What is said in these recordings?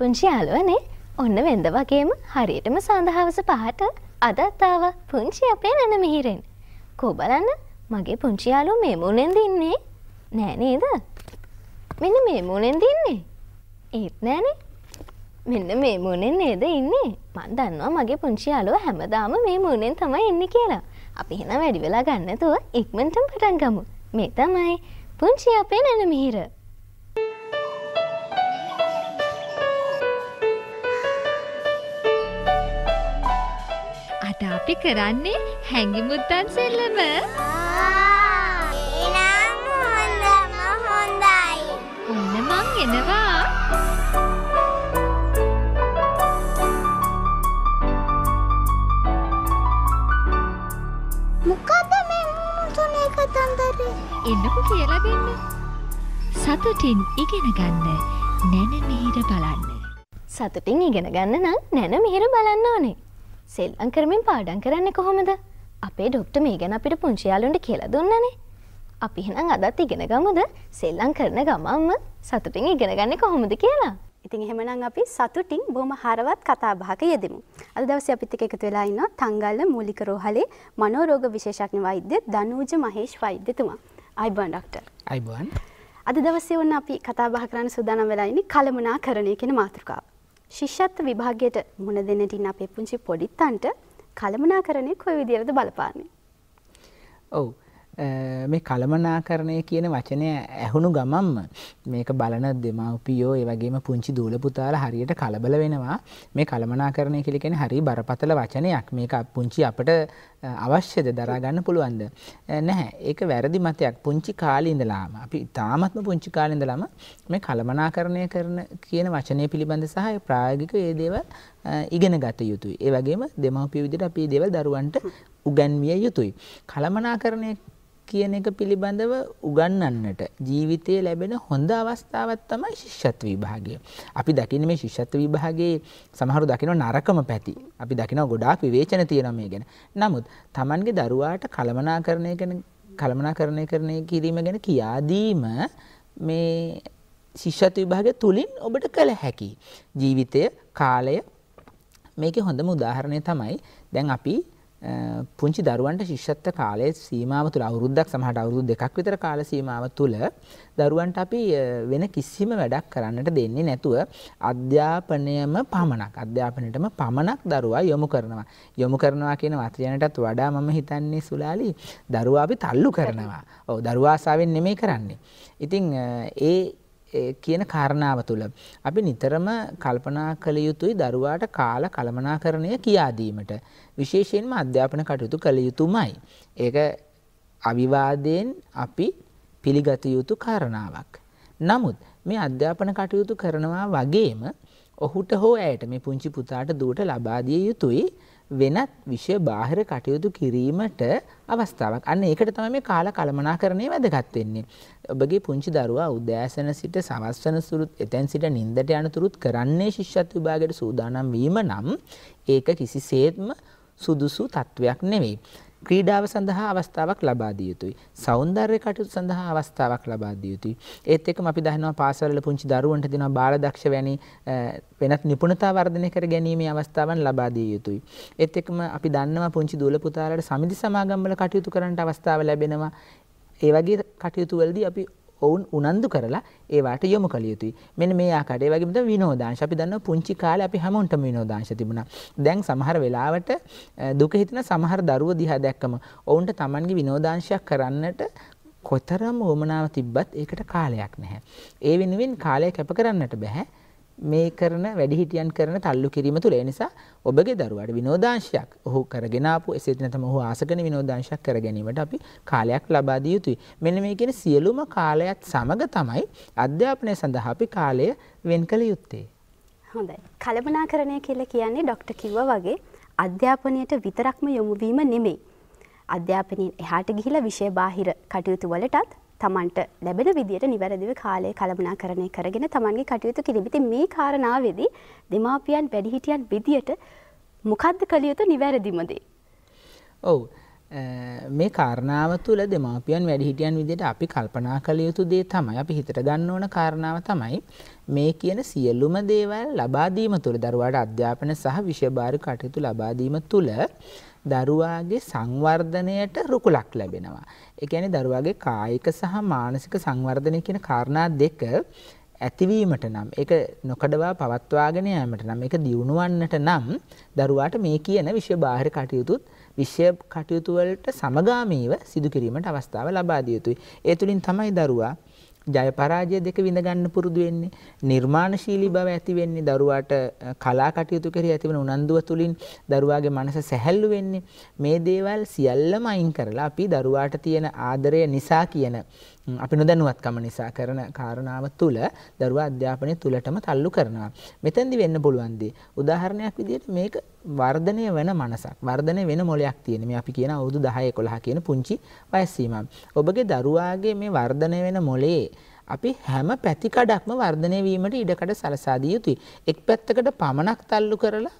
පුංචි යාළුවනේ ඔන්න වෙන්ද වගේම හරියටම සඳහවස පහට අදත්තාව පුංචි අපේ නැන මිහිරෙන්. කෝ බලන්න මගේ පුංචි යාලු මේ මුණෙන් දින්නේ නෑ නේද? මෙන්න මේ මුණෙන් දින්නේ. ඒත් නෑනේ. මෙන්න මේ මුණෙන් නේද ඉන්නේ. මන් දන්නවා මගේ පුංචි යාළුව හැමදාම මේ මුණෙන් තමයි ඉන්නේ කියලා. අපි එහෙනම් වැඩි වෙලා ගන්න නැතුව ඉක්මනටම පටන් ගමු. මේ තමයි පුංචි අපේ නැන මිහිර. අද අපි කරන්නේ හැඟි මුත්තන් සෙල්ලම. ඒනම් හොඳම හොඳයි. ඔන්න මං එනවා. මොකද මේ මුතුනේ කතන්දරේ? එන්නකෝ කියලා දෙන්න. සතුටින් ඉගෙන ගන්න නැන මිහිර බලන්න. සතුටින් ඉගෙන ගන්න නම් නැන මිහිර බලන්න ඕනේ. සෙල්ලං කරමින් පාඩම් කරන්නේ කොහොමද? අපේ ඩොක්ටර් මේ ගැන අපිට පුංචි යාළුවන්ට කියලා දුන්නනේ. අපි එහෙනම් අදත් ඉගෙන ගමුද සෙල්ලං කරන ගමන්ම සතුටින් ඉගෙන ගන්නේ කොහොමද කියලා? ඉතින් එහෙමනම් අපි සතුටින් බොහොම හරවත් කතා බහක යෙදෙමු. අද දවසේ අපිත් එක්ක එකතු වෙලා ඉන්නවා තංගල්ල මූලික රෝහලේ මනෝරෝග විශේෂඥ වෛද්‍ය දනූජ මහේෂ් වෛද්‍යතුමා. ආයිබෝන් ඩොක්ටර්. අයිබෝන් අද දවසේ වුණ අපි කතා බහ කරන්න සූදානම් වෙලා ඉන්නේ කලමනාකරණය කියන මාතෘකාව. ශිෂ්‍යත්ව විභාගයට මුණ දෙන්නට ඉන්න අපේ පුංචි පොඩිත්තන්ට කලමනාකරණය කොයි විදිහටද බලපාන්නේ? ඔව්. මේ කළමනාකරණය කියන වචනය ඇහුණු ගමම්ම මේක බලන දෙමව්පියෝ ඒ වගේම පුංචි දූල පුතාලා හරියට කලබල වෙනවා. මේ කළමනාකරණය කියලා කියන්නේ හරි බරපතල වචනයක්. මේක පුංචි අපට අවශ්‍යද? දරා ගන්න පුළුවන්ද? නැහැ. ඒක වැරදි මතයක්. පුංචි කාලේ ඉඳලාම. අපි තාමත්ම පුංචි කාලේ ඉඳලාම මේ කළමනාකරණය කරන කියන වචනය පිළිබඳ සහ ප්‍රායෝගික ඒ දේවල් ඉගෙන ගත යුතුයි. ඒ වගේම දෙමව්පිය විදිහට අපි මේ දේවල් දරුවන්ට උගන්විය යුතුයි. කළමනාකරණය කියන එක පිළිබඳව උගන්වන්නට ජීවිතයේ ලැබෙන හොඳ අවස්ථාවක් තමයි ශිෂ්‍යත්ව විභාගය. අපි දකින්නේ මේ ශිෂ්‍යත්ව විභාගයේ සමහරු දකිනවා නරකම පැති. අපි දකිනවා ගොඩාක් විවේචන තියෙනවා මේ ගැන. නමුත් Tamanගේ දරුවාට කලමනාකරණය ගැන කලමනාකරණය කරන කිරීම ගැන කියා දීම මේ ශිෂ්‍යත්ව විභාගය තුලින් ඔබට කළ හැකි. ජීවිතය කාලය මේකේ හොඳම උදාහරණය තමයි දැන් අපි පුංචි දරුවන්ට ශිෂ්‍යත්ව කාලයේ සීමාව තුළ අවුරුද්දක් සමහරට අවුරුදු දෙකක් විතර කාල සීමාව තුළ දරුවන්ට අපි වෙන කිසිම වැඩක් කරන්නට දෙන්නේ නැතුව අධ්‍යාපනයම පමණක් අධ්‍යාපනයටම පමණක් දරුවා යොමු කරනවා. යොමු කරනවා කියන වචනයටත් වඩා මම හිතන්නේ සුලාලි දරුවා අපි තල්ලු කරනවා. ඔව් දරුවා ආසාවෙන් නෙමෙයි කරන්නේ. ඉතින් ඒ කියන කාරණාව තුළ අපි නිතරම කල්පනා කළ යුතුයි දරුවාට කාල කළමනාකරණය කියා දීමට විශේෂයෙන්ම අධ්‍යාපන කටයුතු කළ යුතුමයි. ඒක අවිවාදයෙන් අපි පිළිගත යුතු කාරණාවක්. නමුත් මේ අධ්‍යාපන කටයුතු කරනවා වගේම ඔහුට හෝ ඇයට මේ පුංචි පුතාට දුවට ලබා දිය යුතුයි වෙනත් විෂය බාහිර කටයුතු කිරීමට අවස්ථාවක්. අන්න ඒකට තමයි මේ කාල කළමනාකරණය වැදගත් වෙන්නේ. ඔබගේ පුංචි දරුවා උදෑසන සිට සවස් වන සුරුත් එතෙන් සිට නිින්දට යන තුරුත් කරන්නේ ශිෂ්‍යත්ව විභාගයට සූදානම් වීම නම් ඒක කිසිසේත්ම සුදුසු තත්වයක් නෙවෙයි. ක්‍රීඩාව සඳහා අවස්ථාවක් ලබා දිය යුතුයි. సౌందර්ය කටයුතු සඳහා අවස්ථාවක් ලබා දිය යුතුයි. ඒත් එක්කම අපි දන්නවා පාසල්වල පුංචි දරුවන්ට දෙනවා බාල දක්ෂ වැනි වෙනත් නිපුණතා වර්ධනය කර ගැනීමේ අවස්ථාවන් ලබා දිය යුතුයි. ඒත් එක්කම අපි දන්නවා පුංචි දූල පුතාලාට සමිති සමාගම් වල කටයුතු කරන්නට අවස්ථාව ලැබෙනවා. ඒ වගේ කටයුතු වලදී අපි ඔවුන් උනන්දු කරලා ඒවාට යොමු කළ යුතුයි. මෙන්න මේ ආකාරයට ඒ වගේම තමයි විනෝදාංශ. අපි දන්නවා පුංචි කාලේ අපි හැමෝටම විනෝදාංශ තිබුණා. දැන් සමහර වෙලාවට දුක හිතෙන සමහර දරුවෝ දිහා දැක්කම ඔවුන්ට Tamanගේ විනෝදාංශයක් කරන්නට කොතරම් වමනාව තිබ්බත් ඒකට කාලයක් නැහැ. ඒ වෙනුවෙන් කාලය කැප කරන්නට බෑ. මේ කරන වැඩිහිටියන් කරන තල්ලු කිරීම තුළ ඒ නිසා ඔබගේ දරුවාට විනෝදාංශයක් ඔහු කරගෙන ආපු එසේත් නැත්නම් ඔහු ආස කරන විනෝදාංශයක් කර ගැනීමට අපි කාලයක් ලබා දිය යුතුයි. මෙන්න මේ කියන සියලුම කාලයත් සමග තමයි අධ්‍යාපනය සඳහා අපි කාලය වෙන් කළ යුත්තේ. හොඳයි. කලබනාකරණය කියලා කියන්නේ ડોක්ටර් කිව්වා වගේ අධ්‍යාපනයට විතරක්ම යොමු වීම නෙමෙයි. අධ්‍යාපනයෙන් එහාට ගිහිලා විෂය බාහිර කටයුතු වලටත් තමන්ට ලැබෙන විදියට නිවැරදිව කාලය කළමනාකරණය කරගෙන තමන්ගේ කටයුතු කිරීම. ඉතින් මේ කාරණාවේදී දෙමාපියන් වැඩිහිටියන් විදියට මොකද්ද කළ යුතු නිවැරදිම දේ? ඔව්. මේ කාරණාව තුළ දෙමාපියන් වැඩිහිටියන් විදිහට අපි කල්පනා කළ යුතු දේ තමයි අපි හිතට ගන්න ඕන කාරණාව තමයි මේ කියන සියලුම දේවල් ලබා දීම තුළ දරුවාට අධ්‍යාපන සහ විෂයභාර කටයුතු ලබා දීම තුළ දරුවාගේ සංවර්ධනයට රුකුලක් ලැබෙනවා. ඒ කියන්නේ දරුවාගේ කායික සහ මානසික සංවර්ධනය කියන කාරණා දෙක ඇතිවීමට නම් ඒක නොකඩවා පවත්වාගෙන යාමට නම් ඒක දියුණුවන්නට නම් දරුවාට මේ කියන විෂය බාහිර කටයුතුත් විෂය කටයුතු වලට සමගාමීව සිදු කිරීමට අවස්ථාව ලබා දිය යුතුයි. ඒ තුලින් තමයි දරුවා ජය පරාජය දෙක විඳ ගන්න පුරුදු වෙන්නේ. නිර්මාණශීලී බව ඇති වෙන්නේ දරුවාට කලා කටයුතු කෙරෙහි ඇතිවන උනන්දුව තුලින් දරුවාගේ මනස සැහැල්ලු වෙන්නේ. මේ දේවල් සියල්ලම අයින් කරලා අපි දරුවාට තියෙන ආදරය නිසා කියන අපි නොදැනුවත්කම නිසා කරන කාරණාව තුල දරුවා අධ්‍යාපනය තුලටම තල්ලු කරනවා. මෙතෙන්දි වෙන්න පුළුවන් දේ උදාහරණයක් විදිහට මේක වර්ධනය වෙන මනසක්. වර්ධනය වෙන මොලයක් තියෙන. මේ අපි කියන අවුරුදු 10 11 කියන පුංචි වයස් සීමාව. ඔබගේ දරුවාගේ මේ වර්ධනය වෙන මොලේ අපි හැම පැතිකඩක්ම වර්ධනය වීමට ඉඩකඩ සලසා දිය යුතුයි. එක් පැත්තකට පමණක් තල්ලු කරලා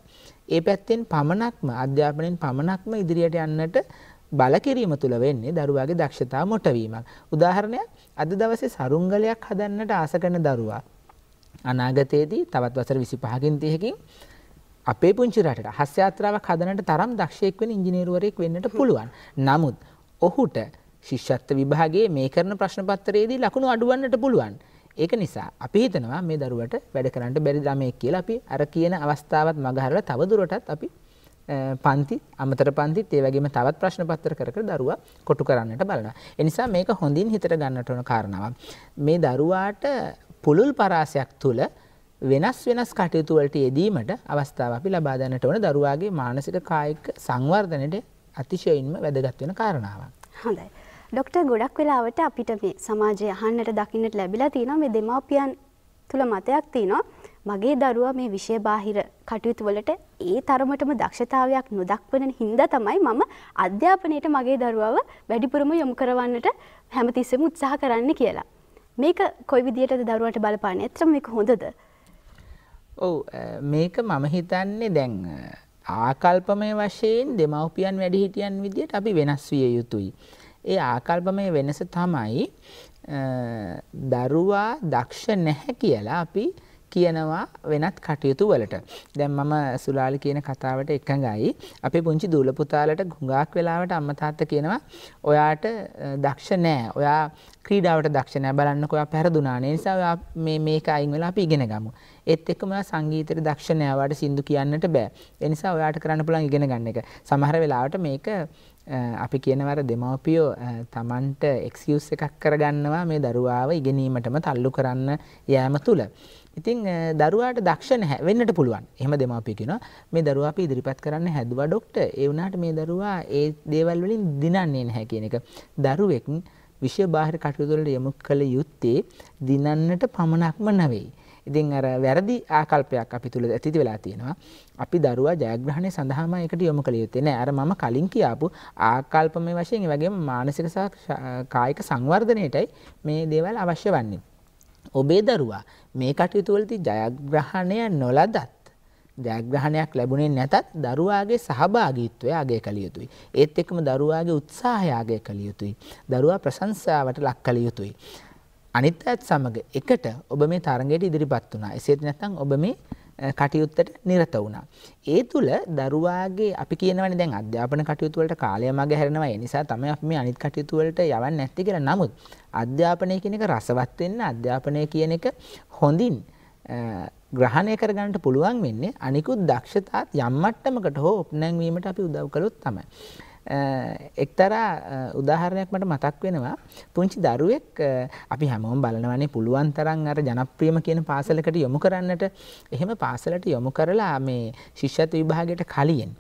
ඒ පැත්තෙන් පමණක්ම අධ්‍යාපනයෙන් පමණක්ම ඉදිරියට යන්නට බල කිරීම තුළ වෙන්නේ දරුවාගේ දක්ෂතාව මොටවීමක්. උදාහරණයක් අද දවසේ සරුංගලයක් හදන්නට ආස කරන දරුවා අනාගතයේදී තවත් වසර 25කින් 30කින් අපේ පුංචි රටට හස් යාත්‍රාවක් හදන්නට තරම් දක්ෂයෙක් වෙන ඉංජිනේරුවරයෙක් වෙන්නට පුළුවන්. නමුත් ඔහුට ශිෂ්‍යත්ව විභාගයේ මේ කරන ප්‍රශ්න පත්‍රයේදී ලකුණු අඩුවන්නට පුළුවන්. ඒක නිසා අපි හිතනවා මේ දරුවට වැඩ කරන්න බැරි ළමයෙක් කියලා අපි අර කියන අවස්ථාවත් මගහරලා තව දුරටත් අපි පන්ති අමතර පන්තිත් ඒ වගේම තවත් ප්‍රශ්න පත්‍ර කර කර දරුවා කොටු කරන්නට බලනවා. ඒ නිසා මේක හොඳින් හිතට ගන්නට ඕන කාරණාවක්. මේ දරුවාට පුළුල් පරාසයක් තුල වෙනස් වෙනස් කටයුතු වලට යෙදීමට අවස්ථාව අපි ලබා දෙන්නට ඕන දරුවාගේ මානසික කායික සංවර්ධනයට අතිශයින්ම වැදගත් වෙන කාරණාවක්. හොඳයි. ડોක්ටර් ගොඩක් වෙලාවට අපිට මේ සමාජයේ අහන්නට දකින්නට ලැබිලා තියෙනවා මේ දෙමාපියන් තුල මතයක් තියෙනවා මගේ දරුවා මේ විෂය බාහිර කටයුතු වලට ඒ තරමටම දක්ෂතාවයක් නොදක්වන හින්දා තමයි මම අධ්‍යාපනයට මගේ දරුවව වැඩිපුරම යොමු කරවන්නට හැමතිස්සෙම උත්සාහ කරන්න කියලා. මේක කොයි විදියටද දරුවට බලපාන්නේ? ඇත්තටම මේක හොඳද? ඔව් මේක මම හිතන්නේ දැන් ආකල්පමය වශයෙන් දෙමව්පියන් වැඩිහිටියන් විදියට අපි වෙනස් විය යුතුයි. ඒ ආකල්පමය වෙනස තමයි දරුවා දක්ෂ නැහැ කියලා අපි කියනවා වෙනත් කටයුතු වලට. දැන් මම සුලාලි කියන කතාවට එකඟයි. අපේ පුංචි දූල පුතාලට ගුඟාක් වෙලාවට අම්මා තාත්තා කියනවා ඔයාට දක්ෂ නෑ. ඔයා ක්‍රීඩාවට දක්ෂ නෑ. බලන්නකෝ ඔයා පෙරදුනා. ඒ නිසා ඔයා මේ මේක අයින් වෙලා අපි ඉගෙන ගමු. ඒත් එක්කම ඔයා සංගීතයට දක්ෂ නෑ. ඔයාට සින්දු කියන්නට බෑ. ඒ නිසා ඔයාට කරන්න පුළුවන් ඉගෙන ගන්න එක. සමහර වෙලාවට මේක අපි කියනවර දෙමව්පියෝ තමන්ට එක්ස්කියුස් එකක් කරගන්නවා මේ දරුවාව ඉගෙනීමටම තල්ලු කරන්න යෑම තුළ. ඉතින් දරුවාට දක්ෂ නැහැ වෙන්නට පුළුවන්. එහෙම දෙමාපිය කියනවා මේ දරුවා අපි ඉදිරිපත් කරන්න හැදුවා ડોක්ටර්. ඒ වුණාට මේ දරුවා ඒ දේවල් වලින් දිනන්නේ නැහැ කියන එක. දරුවෙක් විෂය බාහිර කටයුතු වලට යොමු කළ යුත්තේ දිනන්නට පමණක්ම නෙවෙයි. ඉතින් අර වැරදි ආකල්පයක් අපි තුල ඇති වෙලා තියෙනවා. අපි දරුවා ජයග්‍රහණය සඳහාම ඒකට යොමු කළ යුත්තේ නෑ. අර මම කලින් කියාපු ආකල්පමය වශයෙන් ඒ වගේම මානසික සහ කායික සංවර්ධනයටයි මේ දේවල් අවශ්‍ය වන්නේ. ඔබේ දරුවා මේ කටයුතු වලදී ජයග්‍රහණය නොලදත් ජයග්‍රහණයක් ලැබුණේ නැතත් දරුවාගේ සහභාගීත්වය අගය කළ යුතුයි. ඒත් එක්කම දරුවාගේ උත්සාහය අගය කළ යුතුයි. දරුවා ප්‍රශංසාවට ලක් කළ යුතුයි. අනිත් අයත් සමග එකට ඔබ මේ තරඟයට ඉදිරිපත් වුණා. එසේත් නැත්නම් ඔබ මේ කටයුත්තට නිරත වුණා. ඒ තුල දරුවාගේ අපි කියනවනේ දැන් අධ්‍යාපන කටයුතු වලට කාලය මග හැරෙනවා. ඒ නිසා තමයි අපි මේ අනිත් කටයුතු වලට යවන්නේ නැත්තේ කියලා. නමුත් අධ්‍යාපනය කියන එක රසවත් වෙන්න අධ්‍යාපනය කියන එක හොඳින් ග්‍රහණය කරගන්නට පුළුවන් වෙන්නේ අනිකුත් දක්ෂතාත් යම් මට්ටමකට හෝ උපනැංවීමට අපි උදව් කළොත් තමයි. එක්තරා උදාහරණයක් මට මතක් වෙනවා. පුංචි දරුවෙක් අපි හැමෝම බලනවනේ පුළුවන් තරම් අර ජනප්‍රියම කියන පාසලකට යොමු කරන්නට. එහෙම පාසලට යොමු කරලා මේ ශිෂ්‍යත්ව විභාගයට කලින්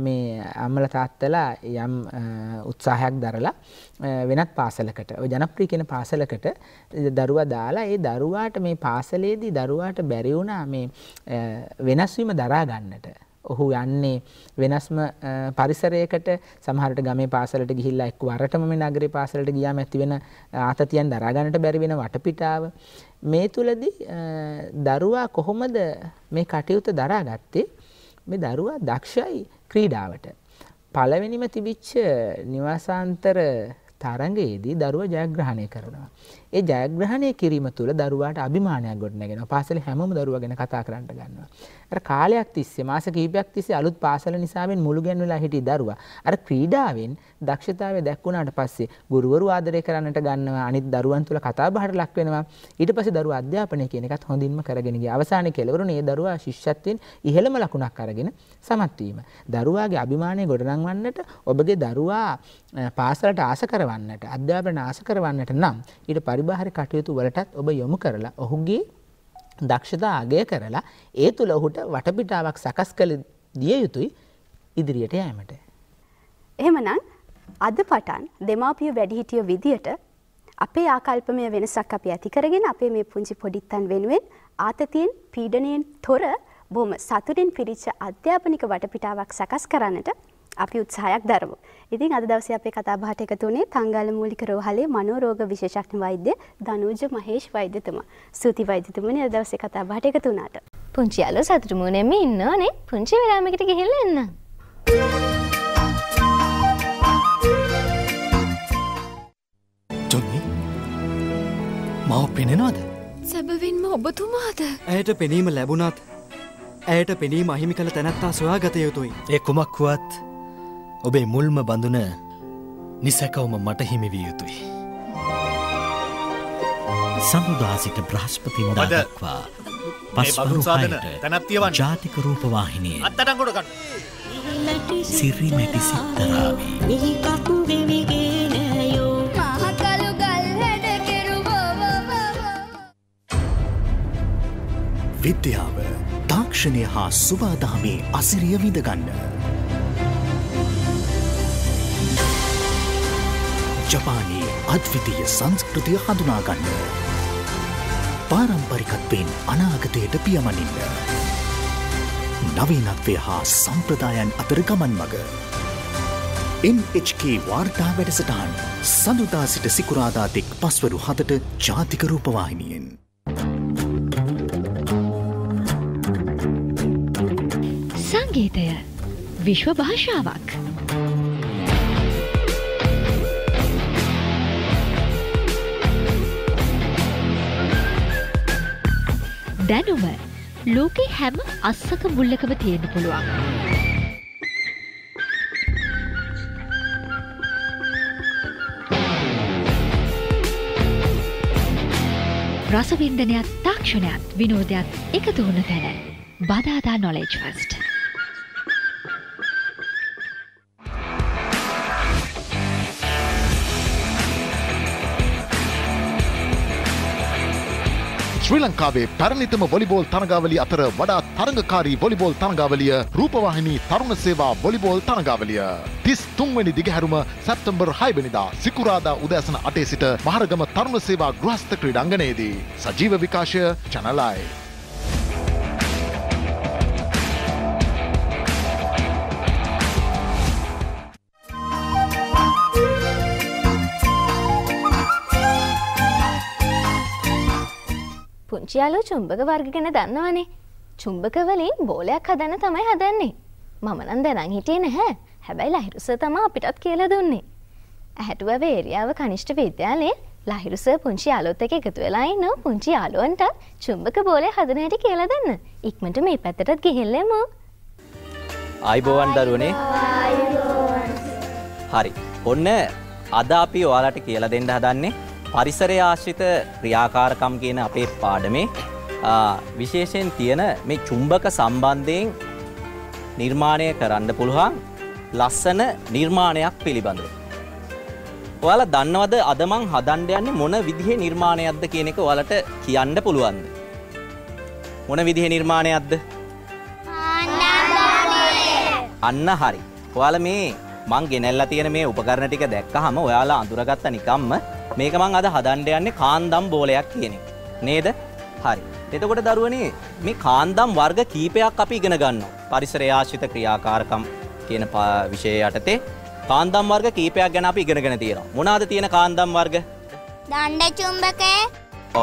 මේ අම්මලා තාත්තලා යම් උත්සාහයක් දරලා වෙනත් පාසලකට ඔය ජනප්‍රිය කියන පාසලකට දරුවා දාලා ඒ දරුවාට මේ පාසලේදී දරුවාට බැරි වුණා මේ වෙනස් වීම දරා ගන්නට. ඔහු යන්නේ. වෙනස්ම පරිසරයකට සමහරට ගමේ පාසලට ගිහිල්ලා එක්ක වරටම මේ නගරේ පාසලට ගියාම ඇති වෙන ආතතියන් දරා ගන්නට බැරි වෙන වටපිටාව. මේ තුලදී දරුවා කොහොමද මේ කටයුතු දරාගත්තේ? මේ දරුවා දක්ෂයි ක්‍රීඩාවට. පළවෙනිම තිබිච්ච නිවාසාන්තර තරගයේදී දරුව ජයග්‍රහණය කරනවා. ඒ ජයග්‍රහණය කිරීම තුළ දරුවාට අභිමානයක් ගොඩනැගෙනවා. පාසලේ හැමෝම දරුවා ගැන කතා කරන්න ගන්නවා. අර කාලයක් තිස්සේ මාස කිහිපයක් තිස්සේ අලුත් පාසල නිසාවෙන් මුළු ගැන්වෙලා හිටිය දරුවා අර ක්‍රීඩාවෙන් දක්ෂතාවය දැක්වුණාට පස්සේ ගුරුවරු ආදරය කරන්නට ගන්නවා. අනිත් දරුවන් තුළ කතා බහට ලක් වෙනවා. ඊට පස්සේ දරුවා අධ්‍යාපනය කියන එකත් හොඳින්ම කරගෙන ගියා. අවසානයේ කෙලවරුනේ ඒ දරුවා ශිෂ්‍යත්වයෙන් ඉහළම ලකුණක් අරගෙන සමත් වීම. දරුවාගේ අභිමානය ගොඩනංවන්නට ඔබගේ දරුවා පාසලට ආස කරවන්නට අධ්‍යාපන ආස කරවන්නට නම් ඊට පරිබාහිර කටයුතු වලටත් ඔබ යොමු කරලා ඔහුගේ දක්ෂතා අගය කරලා ඒ තුළ ඔහුට වටපිටාවක් සකස් කළ දිය යුතුයි ඉදිරියට යෑමට. එහෙමනම් අද පටන් දෙමාපිය වැඩිහිටිය විදියට අපේ ආකල්පමය වෙනසක් අපි ඇති කරගෙන අපේ මේ පුංචි පොඩිත්තන් වෙනුවෙන් ආතතියෙන් පීඩනයෙන් තොර බොහොම සතුටින් පිරිච්ච අධ්‍යාපනික වටපිටාවක් සකස් කරන්නට අපි උත්සාහයක් දරමු. ඉතින් අද දවසේ අපේ කතා බහට එකතු වුණේ තංගාල මූලික රෝහලේ මනෝරෝග විශේෂඥ වෛද්‍ය දනූජ මහේෂ් වෛද්‍යතුමා. ස්තුති වෛද්‍යතුමනි අද දවසේ කතා බහට එකතු වුණාට. පුංචි යාළුවෝ සතුටු මුණෙම ඉන්නවනේ. පුංචි විරාමයකට ගිහිල්ලා එන්නම්. ජොන්නි මව පෙනෙනවාද සැබවින්ම ඔබතුමාද ඇයට පෙනීම ලැබුණත් ඇයට පෙනීම අහිමි කළ තැනැත්තා සොයා ගත යුතුයි. ඒ කුමක් වුවත් ඔබේ මුල්ම බඳුන නිසැකවම මට හිමිවිය යුතුයි. සමුදා සිට බ්‍රහස්පතින්දා මද දක්වා මේ බඳුන් සාධන පස්වරුහයට තැනත් තියවන්න. ජාතික රූපවාහිනිය අත්තටංගොඩ සිරිමැටි සිත්තරාවී හැඩ කෙරුවෝ විද්‍යාව තාක්ෂණය හා සුබාදහමේ අසිරිය විඳගන්න. ජපානයේ අද්විතීය සංස්කෘතිය හඳුනාගන්න. පාරම්පරිකත්වයෙන් අනාගතයට පියමනින්න. නවීනත්වය හා සම්ප්‍රදායන් අතර ගමන් මග. NHK වාර්තා වැඩසටහන් සඳුදා සිට සිකුරාදාතෙක් පස්වරු හතට ජාතික රූපවාහිනියෙන්. සංගීතය විශ්ව භාෂාවක් දැනුම ලෝකෙ හැම අස්සක මුල්ලකම තියෙන පුළුවන්. රසවින්දනයක් තාක්ෂණයක් විනෝධයක් එකතු වුණ තැන බදාදා නොලෙජ් ෆස්ට. ශ්‍රී ලංකාවේ පැරණිතම වොලිබෝල් තරගාවලිය අතර වඩා තරඟකාරී වොලිබෝල් තරගාවලිය රූපවාහිනී තරුණ සේවා වොලිබෝල් තරගාවලිය. තිස් තුන්වැනි දිගහැරුම සැප්තම්බර් හයිබනිදා සිකුරාදා උදෑසන අටේ සිට මහරගම තරුණ සේවා ගෘහස්ත ක්‍රීඩංගනයේදී. සජීව විකාශය චනලයි. යාළුවෝ චුම්බක වර්ග ගැන දන්නවනේ. චුම්බක වලින් බෝලයක් හදන්න තමයි හදන්නේ. මම නම් දැනන් හිටියේ නැහැ. හැබැයි ලහිරුස තමයි අපිටත් කියලා දුන්නේ. ඇහැටුව ඒරියාව කනිෂ්ඨ විද්‍යාලයේ ලහිරුස පුංචි යාළුවොත් එක්ක එකතු වෙලා ඉන්න පුංචි යාළුවන්ට චුම්බක බෝලය හදන හැටි කියලා දෙන්න. ඉක්මනට මේ පැත්තටත් ගිහිල්ලා එමු. ආයිබෝවන් දරුවනේ හරි ඔන්න අද අපි ඔයාලට කියලා දෙන්න හදන්නේ පරිසරය ආශ්‍රිත ක්‍රියාකාරකම් කියන අපේ පාඩමේ විශේෂයෙන් තියෙන මේ චුම්බක සම්බන්ධයෙන් නිර්මාණය කරන්න පුළුවන් ලස්සන නිර්මාණයක් පිළිබඳව. ඔයාලා දන්නවද අද මං හදන්න යන්නේ මොන විදිහේ නිර්මාණයක්ද කියන එක ඔයාලට කියන්න පුළුවන්ද? මොන විදිහේ නිර්මාණයක්ද? අන්න හරි. ඔයාලා මේ මං ගෙනල්ලා තියෙන මේ උපකරණ ටික දැක්කහම ඔයාලා අඳුරගත්ත නිකම්ම මේක මං අද හදන්න යන්නේ කාන්දම් බෝලයක් කියන එක. නේද? හරි. එතකොට දරුවනේ මේ කාන්දම් වර්ග කීපයක් අපි ඉගෙන ගන්නවා. පරිසරය ආශ්‍රිත ක්‍රියාකාරකම් කියන විෂය යටතේ කාන්දම් වර්ග කීපයක් ගැන අපි ඉගෙනගෙන තියෙනවා. මොනවාද තියෙන කාන්දම් වර්ග? දණ්ඩ චුම්බකය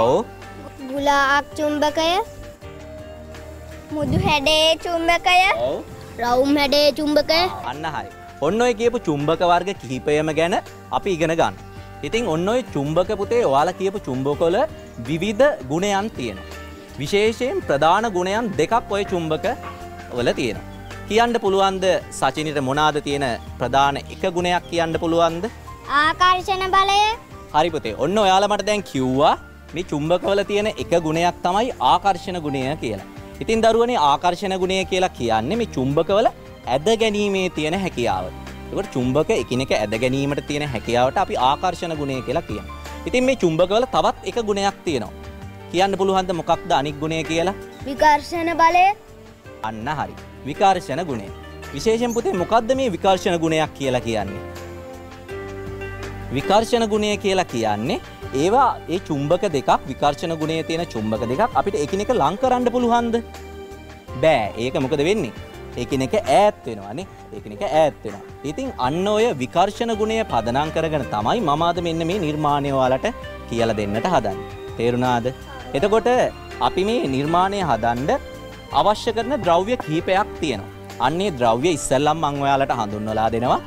ඔව්. ගුලාක් චුම්බකය මුදු හැඩේ චුම්බකය ඔව්. රවුම් හැඩේ චුම්බකය අන්න හරි. ඔන්න ඔය කියපු චුම්බක වර්ග කිහිපයම ගැන අපි ඉගෙන ගන්න. ඉතින් ඔන්න ඔය චුම්බක පුතේ ඔයාලා කියපු චුම්බකවල විවිධ ගුණයන් තියෙනවා. විශේෂයෙන් ප්‍රධාන ගුණයන් දෙකක් ඔය චුම්බක වල තියෙනවා. කියන්න පුළුවන්ද සචිනිට මොනාද තියෙන ප්‍රධාන එක ගුණයක් කියන්න පුළුවන්ද? ආකර්ෂණ බලය හරි පුතේ. ඔන්න ඔයාලා මට දැන් කිව්වා මේ චුම්බකවල තියෙන එක ගුණයක් තමයි ආකර්ෂණ ගුණය කියලා. ඉතින් දරුවනේ ආකර්ෂණ ගුණය කියලා කියන්නේ මේ චුම්බකවල ඇද ගැනීමේ තියෙන හැකියාව. ඒකට චුම්බක එකිනෙක ඇද ගැනීමට තියෙන හැකියාවට අපි ආකර්ෂණ ගුණය කියලා කියනවා. ඉතින් මේ චුම්බකවල තවත් එක ගුණයක් තියෙනවා. කියන්න පුළුවන්ද මොකක්ද අනික් ගුණය කියලා? විකර්ෂණ බලය අන්න හරි. විකර්ෂණ ගුණය. විශේෂයෙන් පුතේ මොකක්ද මේ විකර්ෂණ ගුණයක් කියලා කියන්නේ? විකර්ෂණ ගුණය කියලා කියන්නේ ඒවා ඒ චුම්බක දෙකක් විකර්ෂණ ගුණය තියෙන චුම්බක දෙකක් අපිට එකිනෙක ලං කරන්න පුළුවන්ද? බෑ. ඒක මොකද වෙන්නේ? එකිනෙක ඈත් වෙනවානේ. එකිනෙක ඈත් වෙනවා. ඉතින් අන්න ඔය විකර්ෂණ ගුණය පදනම් කරගෙන තමයි මම අද මෙන්න මේ නිර්මාණය ඔයාලට කියලා දෙන්නට හදන්නේ. තේරුණාද? එතකොට අපි මේ නිර්මාණය හදන්න අවශ්‍ය කරන ද්‍රව්‍ය කිහිපයක් තියෙනවා. අන්නේ ද්‍රව්‍ය ඉස්සෙල්ලම් මම ඔයාලට හඳුන්වලා දෙනවා.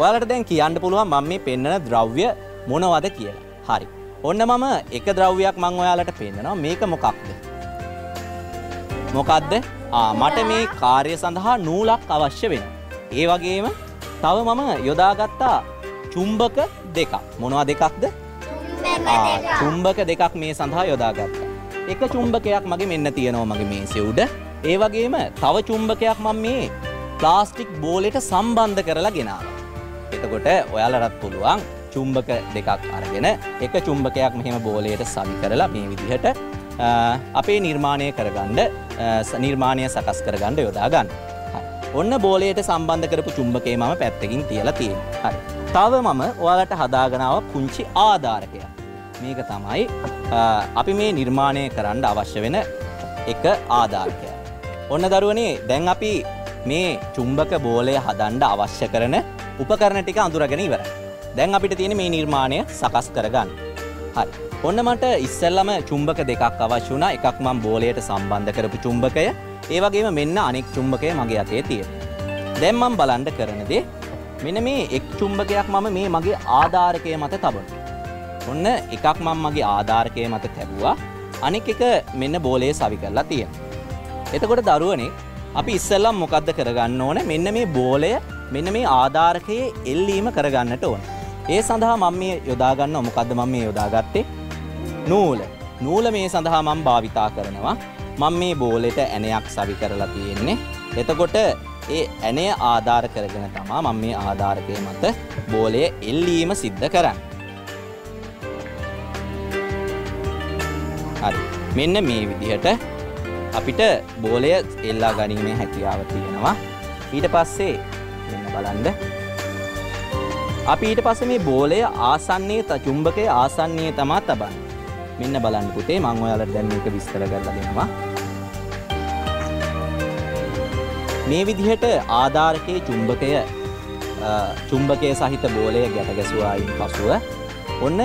ඔයාලට දැන් කියන්න පුළුවන් මම මේ පෙන්වන ද්‍රව්‍ය මොනවද කියලා. හරි. ඔන්න මම එක ද්‍රව්‍යයක් මම ඔයාලට පෙන්නනවා. මේක මොකක්ද? මොකක්ද? මට මේ කාර්ය සඳහා නූලක් අවශ්‍ය වෙනවා. ඒ වගේම තව මම යොදාගත්තා චුම්බක දෙකක්. මොනවා දෙකක්ද? චුම්බක දෙකක් මේ සඳහා යොදාගත්තා. එක චුම්බකයක් මගේ මෙන්න තියෙනවා මගේ මේසෙ උඩ. ඒ වගේම තව චුම්බකයක් මම මේ ප්ලාස්ටික් බෝලෙට සම්බන්ධ කරලා ගෙනාවා. එතකොට ඔයාලටත් පුළුවන් චුම්බක දෙකක් අරගෙන එක චුම්බකයක් මෙහෙම බෝලයට සවි කරලා මේ විදිහට අපේ නිර්මාණය කරගන්න නිර්මාණය සකස් කරගන්න යොදා ගන්න. ඔන්න බෝලයට සම්බන්ධ කරපු චුම්බකේ මම පැත්තකින් තියලා තියෙනවා. හරි. තව මම ඔයාලට හදාගෙන ආව පුංචි ආධාරකයක්. මේක තමයි අපි මේ නිර්මාණය කරන්න අවශ්‍ය වෙන එක ආධාරකයක්. ඔන්න දරුවනේ දැන් අපි මේ චුම්බක බෝලය හදන්න අවශ්‍ය කරන උපකරණ ටික අඳුරගෙන ඉවරයි. දැන් අපිට තියෙන මේ නිර්මාණය සකස් කරගන්න. හරි. ඔන්න මට ඉස්සෙල්ලම චුම්බක දෙකක් අවශ්‍ය වුණා. එකක් මම බෝලයට සම්බන්ධ කරපු චුම්බකය. ඒ වගේම මෙන්න අනෙක් චුම්බකය මගේ අතේ තියෙනවා. දැන් මම බලන්න කරන දේ මෙන්න මේ එක් චුම්බකයක් මම මේ මගේ ආධාරකය මත තබනවා. ඔන්න එකක් මම මගේ ආධාරකය මත තැබුවා. අනෙක් එක මෙන්න බෝලයේ සවි කරලා තියෙනවා. එතකොට දරුවනේ අපි ඉස්සෙල්ලම් මොකද්ද කරගන්න ඕන මෙන්න මේ බෝලය මෙන්න මේ ආධාරකයේ එල්ලීම කරගන්නට ඕන. ඒ සඳහා මම මේ යොදාගන්න මොකද්ද මම මේ යොදාගත්තේ? නූල. නූල මේ සඳහා මම භාවිතා කරනවා. මම මේ බෝලෙට ඇණයක් සවි කරලා තියෙන්නේ. එතකොට ඒ ඇණය ආධාර කරගෙන තමා මම මේ ආධාරකය මත බෝලය එල්ලීම සිද්ධ කරන්නේ. හරි. මෙන්න මේ විදිහට අපිට බෝලය එල්ලා ගැනීමේ හැකියාව තියෙනවා. ඊට පස්සේ මෙන්න බලන්න. අපි ඊට පස්සේ මේ බෝලය ආසන්නයේ ත චුම්බකයේ ආසන්නයේ තමා තබන්නේ. මෙන්න බලන්න පුතේ මම ඔයාලට දැන් මේක විස්තර කරලා දෙනවා. මේ විදිහට ආධාරකයේ චුම්බකය චුම්බකය සහිත බෝලය ගැට ගැසුවායින් පසුව ඔන්න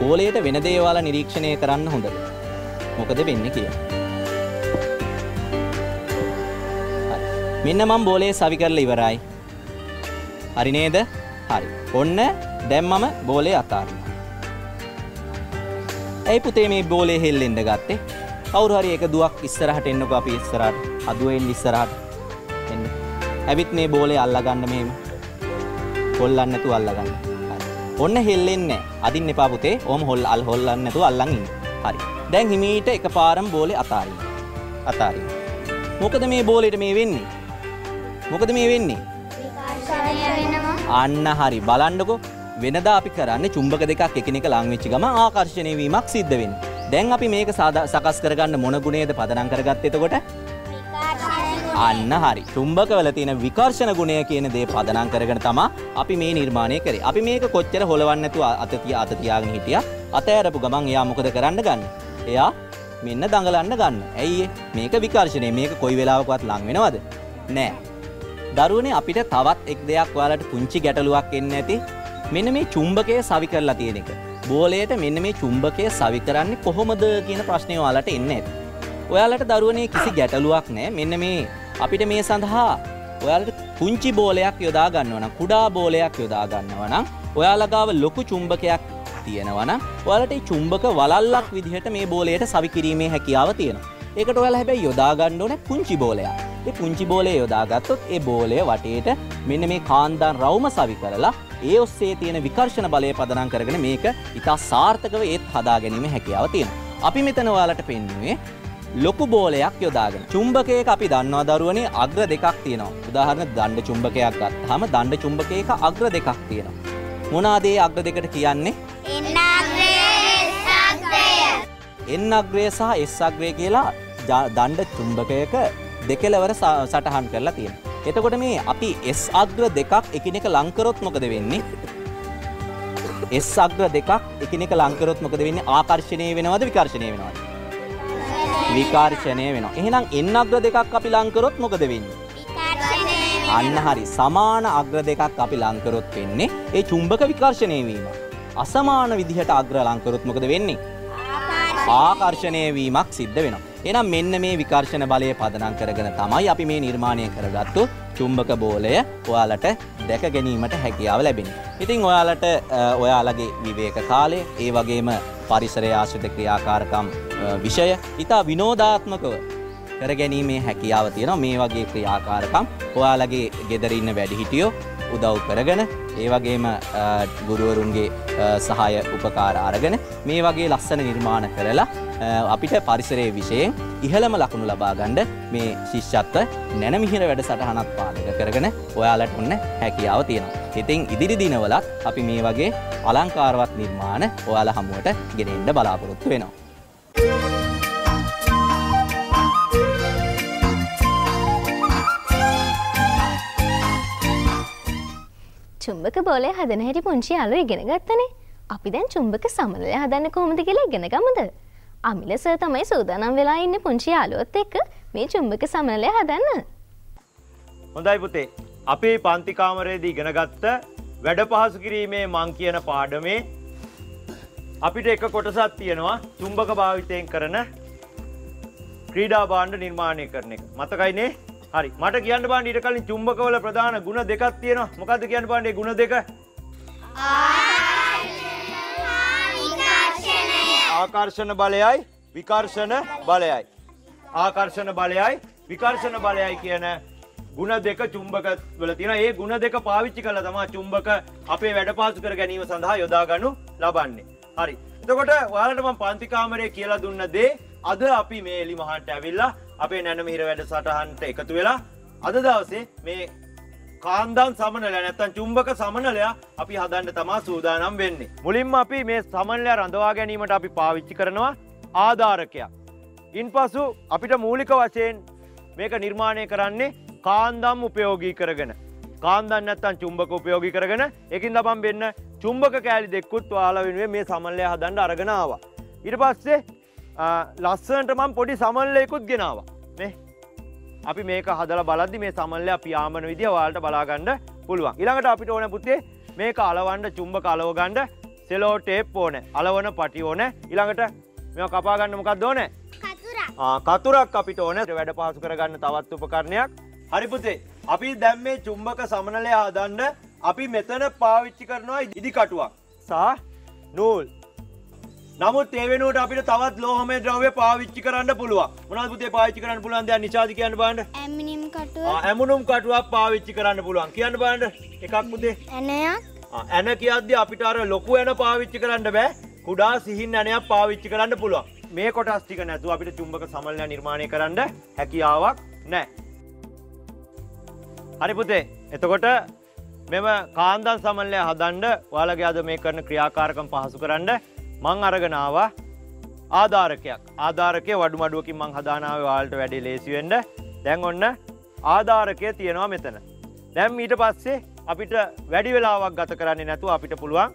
බෝලයට වෙන දේවල් නිරීක්ෂණය කරන්න හොඳද? මොකද වෙන්නේ කියලා. මෙන්න මම බෝලේ සවි කරලා ඉවරයි. හරි නේද? හරි. ඔන්න දැන් මම බෝලේ අතාරිනවා. ඇයි පුතේ මේ බෝලේ හෙල්ලෙන්න ගත්තේ? කවුරු හරි එක දුවක් ඉස්සරහට එන්නකෝ අපි ඉස්සරහට. අදුවෙන් ඉස්සරහට. එන්න. ඇවිත් මේ බෝලේ අල්ලගන්න මෙහෙම. හොල්ලන්න නැතුව අල්ලගන්න. හරි. ඔන්න හෙල්ලෙන්නේ නැහැ. අදින්න එපා පුතේ. ඕම හොල් අල් හොල්ලන්න නැතුව අල්ලන් ඉන්න. හරි. දැන් හිමීට එකපාරම බෝලේ අතාරින්න. අතාරින්න. මොකද මේ බෝලෙට මේ වෙන්නේ? මොකද මේ වෙන්නේ? අන්න හරි බලන්නකෝ වෙනදා අපි කරන්නේ චුම්බක දෙකක් එකිනෙක ලං වෙච්ච ගමන් ආකර්ෂණය වීමක් සිද්ධ වෙන්නේ. දැන් අපි මේක සකස් කරගන්න මොන ගුණයද පදනම් කරගත්තේ එතකොට? අන්න හරි. චුම්බකවල තියෙන විකර්ෂණ ගුණය කියන දේ පදනම් කරගෙන තමයි අපි මේ නිර්මාණය කරේ. අපි මේක කොච්චර හොලවන්න නැතුව අත තියා අත තියාගෙන හිටියා. අත ඇරපු ගමන් එයා මොකද කරන්න ගන්න? එයා මෙන්න දඟලන්න ගන්න. ඇයි මේක විකර්ෂණය. මේක කොයි වෙලාවකවත් ලං වෙනවද? නෑ. දරුවනේ අපිට තවත් එක් දෙයක් ඔයාලට පුංචි ගැටලුවක් එන්න ඇති. මෙන්න මේ චුම්බකය සවි කරලා තියෙන එක. බෝලයට මෙන්න මේ චුම්බකය සවි කරන්නේ කොහොමද කියන ප්‍රශ්නය ඔයාලට එන්න ඇති. ඔයාලට දරුවනේ කිසි ගැටලුවක් නෑ. මෙන්න මේ අපිට මේ සඳහා ඔයාලට පුංචි බෝලයක් යොදා ගන්නවන කුඩා බෝලයක් යොදා ගන්නවනම් ඔයාලගාව ලොකු චුම්භකයක් තියෙනවන ඔයාලට ඒ චුම්භක වලල්ලක් විදිහට මේ බෝලයට සවිකිරීමේ හැකියාව තියෙනවා. ඒකට ඔයාලා හැබැයි යොදා ගන්න ඕනේ පුංචි බෝලයක්. පුංචි බෝලය යොදාගත්තොත් ඒ බෝලය වටේට මෙන්න මේ කාන්දාන් රවුම සවි කරලා ඒ ඔස්සේ තියෙන විකර්ෂණ බලය පදනම් කරගෙන මේක ඉතා සාර්ථකව ඒත් හදා ගැනීම හැකියාව තියෙනවා. අපි මෙතන ඔයාලට පෙන්නුවේ ලොකු බෝලයක් යොදාගෙන චුම්භකයක අපි දන්නවා දරුවනේ අග්‍ර දෙකක් තියෙනවා. උදාහරණ දණ්ඩ චුම්භකයක් ගත්තාම දණ්ඩ චුම්භකයක අග්‍ර දෙකක් තියෙනවා. මොනවාද ඒ අග්‍ර දෙකට කියන්නේ? එන් අග්‍රය සහ එස් අග්‍රය කියලා දණ්ඩ චුම්භකයක දෙකලවර සටහන් කරලා තියෙන. එතකොට මේ අපි එස් අග්‍ර දෙකක් එකිනෙක ලංකරොත් මොකද වෙන්නේ? එස් අග්‍ර දෙකක් එකිනෙක ලංකරොත් මොකද වෙන්නේ? ආකර්ෂණය වෙනවද විකර්ෂණය වෙනවද? විකර්ෂණය වෙනවා. එහෙනම් එන් අග්‍ර දෙකක් අපි ලංකරොත් මොකද වෙන්නේ? අන්න හරි. සමාන අග්‍ර දෙකක් අපි ලංකරොත් වෙන්නේ ඒ චුම්බක විකර්ෂණය වීම. අසමාන විදිහට අග්‍ර ලංකරොත් මොකද වෙන්නේ? ආකර්ෂණය වීමක් සිද්ධ වෙනවා. එහෙනම් මෙන්න මේ විකර්ෂණ බලය පදනම් කරගෙන තමයි අපි මේ නිර්මාණය කරගත්තු චුම්බක බෝලය ඔයාලට දැක ගැනීමට හැකියාව ලැබෙන්නේ. ඉතින් ඔයාලට ඔයාලගේ විවේක කාලේ ඒ වගේම පරිසරය ආශ්‍රිත ක්‍රියාකාරකම් විෂය ඉතා විනෝදාත්මකව කරගැනීමේ හැකියාව තියෙනවා මේ වගේ ක්‍රියාකාරකම් ඔයාලගේ ගෙදර ඉන්න වැඩිහිටියෝ උදව් කරගෙන ඒ වගේම ගුරුවරුන්ගේ සහාය උපකාර අරගෙන මේ වගේ ලස්සන නිර්මාණ කරලා අපිට පරිසරයේ විෂයෙන් ඉහළම ලකුණු ලබා ගන්න මේ ශිෂ්‍යත්ව නැනමිහිර වැඩසටහනක් පාලක කරගෙන ඔයාලට ඔන්න හැකියාව තියෙනවා. ඉතින් ඉදිරි දිනවලත් අපි මේ වගේ අලංකාරවත් නිර්මාණ ඔයාලා හමුවට ගෙනෙන්න බලාපොරොත්තු වෙනවා. චුම්බක බෝලය හදන හැටි පුංචි යාලු ඉගෙන ගත්තනේ. අපි දැන් චුම්බක සමනලය හදන්න කොහොමද කියලා ඉගෙන ගමුද? අමිල සර් තමයි සූදානම් වෙලා ඉන්නේ පුංචි යාළුවොත් එක්ක මේ චුම්බක සමනලය හදන්න. හොඳයි පුතේ. අපේ පන්ති කාමරයේදී ඉගෙන ගත්ත වැඩ පහසු කිරීමේ මං කියන පාඩමේ අපිට එක කොටසක් තියෙනවා චුම්බක භාවිතයෙන් කරන ක්‍රීඩා භාණ්ඩ නිර්මාණය කරන එක. මතකයිනේ? හරි මට කියන්න බාන්න ඊට කලින් චුම්බකවල ප්‍රධාන ගුණ දෙකක් තියෙනවා මොකද්ද කියන්න බාන්නේ ගුණ දෙක ආකර්ෂණ බලයයි විකර්ෂණ බලයයි. ආකර්ෂණ බලයයි විකර්ෂණ බලයයි කියන ගුණ දෙක චුම්බක වල තියෙන ඒ ගුණ දෙක පාවිච්චි කරලා තමයි චුම්බක අපේ වැඩ පහසු කර ගැනීම සඳහා යොදා ගන්නු ලබන්නේ. හරි. එතකොට ඔයාලට මම පන්ති කාමරයේ කියලා දුන්න දේ අද අපි මේ එලි මහන්ට ඇවිල්ලා අපේ නැනමිහිර වැඩ සටහන්ට එකතු වෙලා අද දවසේ මේ කාන්දන් සමනල නැත්තන් චුම්බක සමනලයා අපි හදන්න තමා සූදානම් වෙන්නේ. මුලින්ම අපි මේ සමනලයා රඳවා ගැනීමට අපි පාවිච්චි කරනවා ආධාරකයක්. ඉන් පසු අපිට මූලික වශයෙන් මේක නිර්මාණය කරන්නේ කාන්දම් උපයෝගී කරගෙන. කාන්දන්න ඇත්තන් චුම්බක උපයෝගී කරගෙන එකින් දපම් වෙන්න චුම්බක කෑලි දෙක්කුත් වාල වෙනුවේ මේ සමල්ලය හදන්ඩ අරගෙනවා. ඉට පස්සේ ලස්සනට මම් පොඩි සමල්ලයකුත් ගෙනවා. මේ අපි මේක හදල බලද්දි මේ සමල්ලය පියාමන විදිිය වාලට බලාගණ්ඩ පුළුවන්. ඉළඟට අපිට ඕන පුතේ මේක අලවන්ඩ චුම්භ කලවගණ්ඩ සෙලෝ ටේප් ඕන අලවන පටි ඕන. ඉළඟට මෙ කපාගන්න මොකක් දෝන කතුරක්. අපිට ඕන. වැඩ පාසු කරගන්න තවත් උපකරණයක්. හරිපුතේ අපි දැම්මේ චුම්භක සමනලය හදන්ඩ අපි මෙතන පාවිච්චි කරනවා ඉදිකටුවක්. සහ නූල් නමුත් ඒ වෙනුවට අපිට තවත් ලෝහමය ද්‍රව්‍ය පාවිච්චි කරන්න පුළුවන්. මොනවද පුතේ පාවිච්චි කරන්න පුළුවන් දැන් නිෂාදි කියන්න බලන්න. ඇමිනිම් කටුව. ආ ඇමුණුම් කටුවක් පාවිච්චි කරන්න පුළුවන්. කියන්න බලන්න. එකක් පුතේ. ඇනයක්. ආ ඇන කියද්දි අපිට අර ලොකු ඇන පාවිච්චි කරන්න බෑ. කුඩා සිහින් ඇනයක් පාවිච්චි කරන්න පුළුවන්. මේ කොටස් ටික නැතුව අපිට චුම්බක සමනලය නිර්මාණය කරන්න හැකියාවක් නැහැ. හරි පුතේ. එතකොට මෙම කාන්දන් සමල්ලය හදන්ඩ ඔයාලගේ අද මේ කරන ක්‍රියාකාරකම් පහසු කරන්න මං අරගෙනාව ආධාරකයක් ආධාරකය වඩු මඩුවකින් මං හදානාව වාල්ට වැඩි ලේසිවෙන්ඩ දැන් ඔන්න ආධාරකය තියෙනවා මෙතන. දැම් ඊට පස්සේ අපිට වැඩි වෙලාවක් ගත කරන්නේ නැතුව අපිට පුළුවන්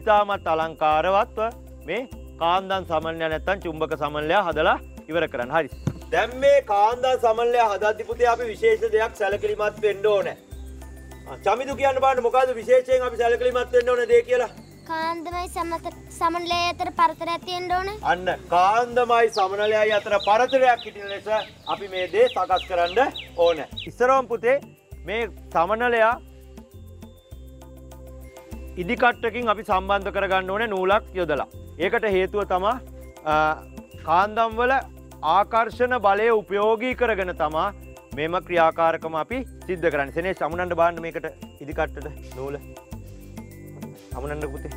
ඉතාමත් අලංකාරවත්ව මේ කාන්දන් සමල්ය නැත්තන් චුම්භක සමල්ලයා හදලා ඉවර කරන්න හරි. දැම් මේ කාන්දන් සමල්ලය හදධිපුතේ අපි විශේෂ දෙයක් සැලකිලිමත් වෙන්ඩ ඕනෑ. චමිදු කියන්න බාන්න මොකද විශේෂයෙන් අපි සැලකිලිමත් වෙන්න ඕන දේ කියලා කාන්දමයි සමත සමනලේ අතර පරතරයක් තියෙන්න ඕන? අන්න කාන්දමයි සමනලයයි අතර පරතරයක් හිටින ලෙස අපි මේ දේ සකස් කරන්න ඕන. ඉස්සරවම් පුතේ මේ සමනලයා ඉදිකට්ටකින් අපි සම්බන්ධ කරගන්න ඕන නූලක් යොදලා. ඒකට හේතුව තමා කාන්දම්වල ආකර්ෂණ බලය උපයෝගී කරගෙන තමා මෙම ක්‍රියාකාරකම අපි සිද්ධ කරන්න. සනේ සමුණන්ට බාන්න මේකට ඉදිකට්ටට නූල? අමුණන්න පුතේ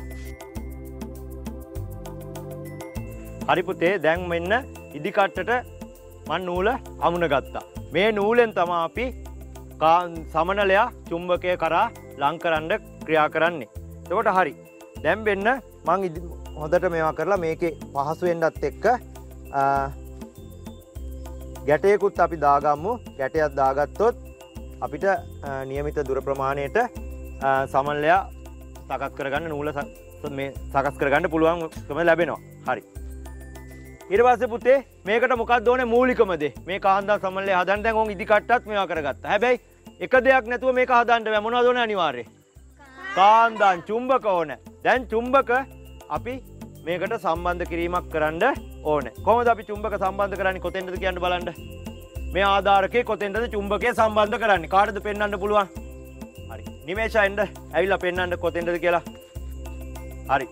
හරිපුතේ දැන් මෙන්න ඉදිකට්ටට මන් නූල අමුණ ගත්තා. මේ නූලෙන් තමා අපි සමනලයා චුම්භකය කරා ලංකරන්ඩ ක්‍රියා කරන්නේ. තකොට හරි දැම්බෙන්න මං හොඳට මේවා කරලා මේක පහසුවෙන්ඩත් එක්ක ගැටයකුත් අපි දාගම්මු ගැටයක් දාගත්තොත් අපිට නියමිත දුර ප්‍රමාණයට සමල්ලයා සකස් කරගන්න නූල සකස් කරගන්න පුළුවන්කම ලැබෙනවා. හරි. ඉරවාස පුතේ මේකට මොකක් දෝන මූලිකමද මේ කාන්ද සමල්ලේ හදන් දැන් ඔන් ඉදිකට්ටත් මේවා කරගත්ත. හැබැයි එක දෙයක් නැතුව මේ හදන්ට වැමොන දොන අනිවාර්ය කාන්දාන් චුම්භක ඕන. දැන් චුම්භක අපි මේකට සම්බන්ධ කිරීමක් කරන්න ඕන. කොම අපි චුම්භක සම්බන්ධ කරන්න? කොතෙන්ට කියන්න බලන්න. මේ ආධාරකය කොතෙන්ටද චුම්භකය සම්බන්ධ කරන්න? කාඩද පෙන්න්න පුළුවන්? හරි නිමේශයෙන්ට ඇවිල්ල පෙන්න්නට කොතෙන්ටද කියලා? හරි.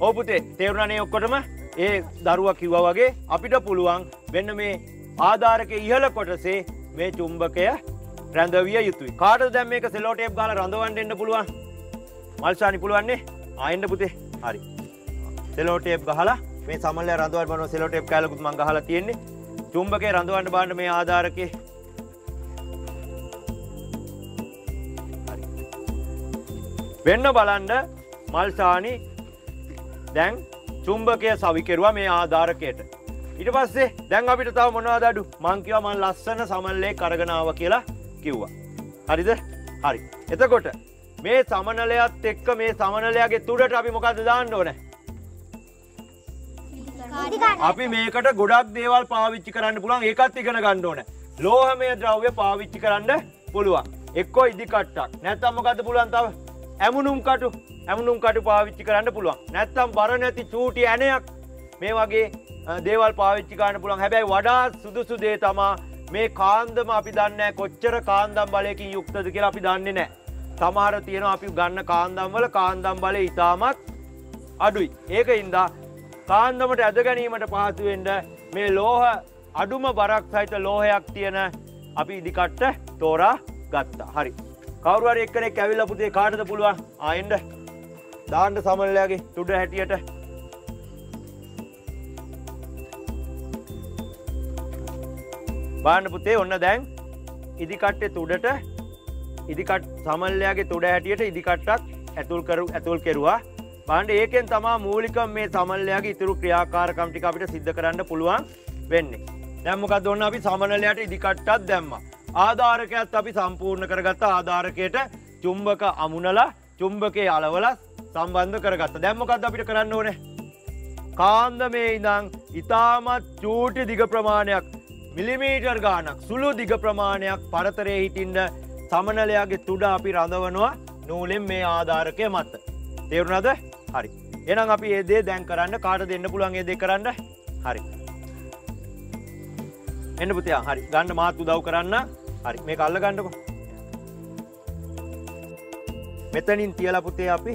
ඕපුතේ තේරුණනේ ඔක්කොටම? ඒ දරුව කිව්ව වගේ අපිට පුළුවන් වෙන්න මේ ආධාරක ඉහල කොටසේ මේ චුම්භකය රැඳවිය යුතුයි. කාට දැම් මේක සෙලෝටේප් ගල රඳවන්ට එන්න පුළුවන්? මල්ශානි පුළුවන්නේ? ආයෙන්ට පුතේ. හරි. සෙලෝටේප් ගහලා මේ සමල රඳුවන් බන සෙලෝටේප් කෑලකුත් මං ගහලා තියෙන්නේ. චුම්භකේ රඳවන්න බාන්න මේ ආධාරකය වෙන්න බලන්ඩ මල්සානි දැන් චුම්භකය සවිකෙරුවා මේ ආධාරකයට. ඉට පස්සේ දැන් අපිට තව මොනවාදඩු මංකිව මන් ලස්සන සමල්ලේ කරගනාව කියලා කිව්වා. හරිද හරි. එතකොට මේ සමනලයත් එක්ක මේ සමනලයාගේ තුඩට අපි මොකද දාන්න ඕන. අපි මේකට ගොඩක් දේවල් පාවිච්චි කරන්න පුළන් ඒකත් ඉගෙන ගණ්ඩ ඕන. ලෝහමය ද්‍රව්‍ය පාවිච්චි කරන්න පුළුවන්. එක්කෝ ඉදිකට්ටක් නැත්තම්මකත පුළන්තාව ඇමුණුම් කටු ඇමුණුම් කටු පාවිච්චි කරන්න පුළුවන් නැත්තම් බර නැති චූටි ඇනයක් මේ වගේ දේවල් පාවිච්චි කාන්න පුළන් හැබැයි වඩා සුදුසු දේ තමා මේ කාන්දම අපි දන්න කොච්චර කාන්දම් බලයකින් යුක්තද කියලා අපි දන්නේ නෑ. සමහර තියෙන අපි ගන්න කාන්දම්වල කාන්දම් බලය ඉතාමත් අඩුයි. ඒක ඉන්දා කාන්දමට ඇද ගැනීමට පහසුවෙන්ට මේ ලෝහ අඩුම බරක් සහිත ලෝහයක් තියෙන අපි ඉදිකට්ට තෝරා ගත්තා හරි. කවරුවර එක්කනෙක් ඇවිල්ල පුතේ කාටද පුළුවන්? ආයින්ඩ දාන්ඩ සමල්ලයාගේ තුඩ හැටියට. බාන්න පුතේ ඔන්න දැන් ඉදිකට්ටේ තුඩට ඉදිකට සමල්ලයාගේ තුඩ හැටියට ඉදිකට්ටත් ඇතුල් කරු ඇතුල් කෙරවා. බාන්ඩ ඒකෙන් තමා මූලිකම් මේ සමල්ලයාගේ ඉතුරු ක්‍රියාකාරකම්ටික අපිට සිද්ධ කරන්න පුළුවන් වෙන්නේ. දැම්මකක් දොන්න අපි සමනලයට ඉදිකට්ටත් දැම්ම. ආධාරකයත් අපි සම්පූර්ණ කරගත්ත ආධාරකයට චුම්භක අමුණලා චුම්භකේ අලවල සම්බන්ධ කරගත්ත දැම්මකත් අපිට කරන්න ඕනේ කාන්ද මේ ඉඳං ඉතාමත් චූටි දිග ප්‍රමාණයක් මිලිමීටර් ගානක් සුළු දිග ප්‍රමාණයක් පරතරය හිටින්ට සමනලයාගේ තුඩ අපි රඳවනවා නූලෙන් මේ ආධාරකය මත්ත. තේරුණද හරි. එනම් අපි ඒදේ දැන් කරන්න කාට දෙන්න පුළන් ඒදේ කරන්න හරි. එන්න පුතියා හරි ගන්න මාත් උදව් කරන්න හරි මේ කල්ල ගන්නකො. මෙතනින් තියල පුතේ අපි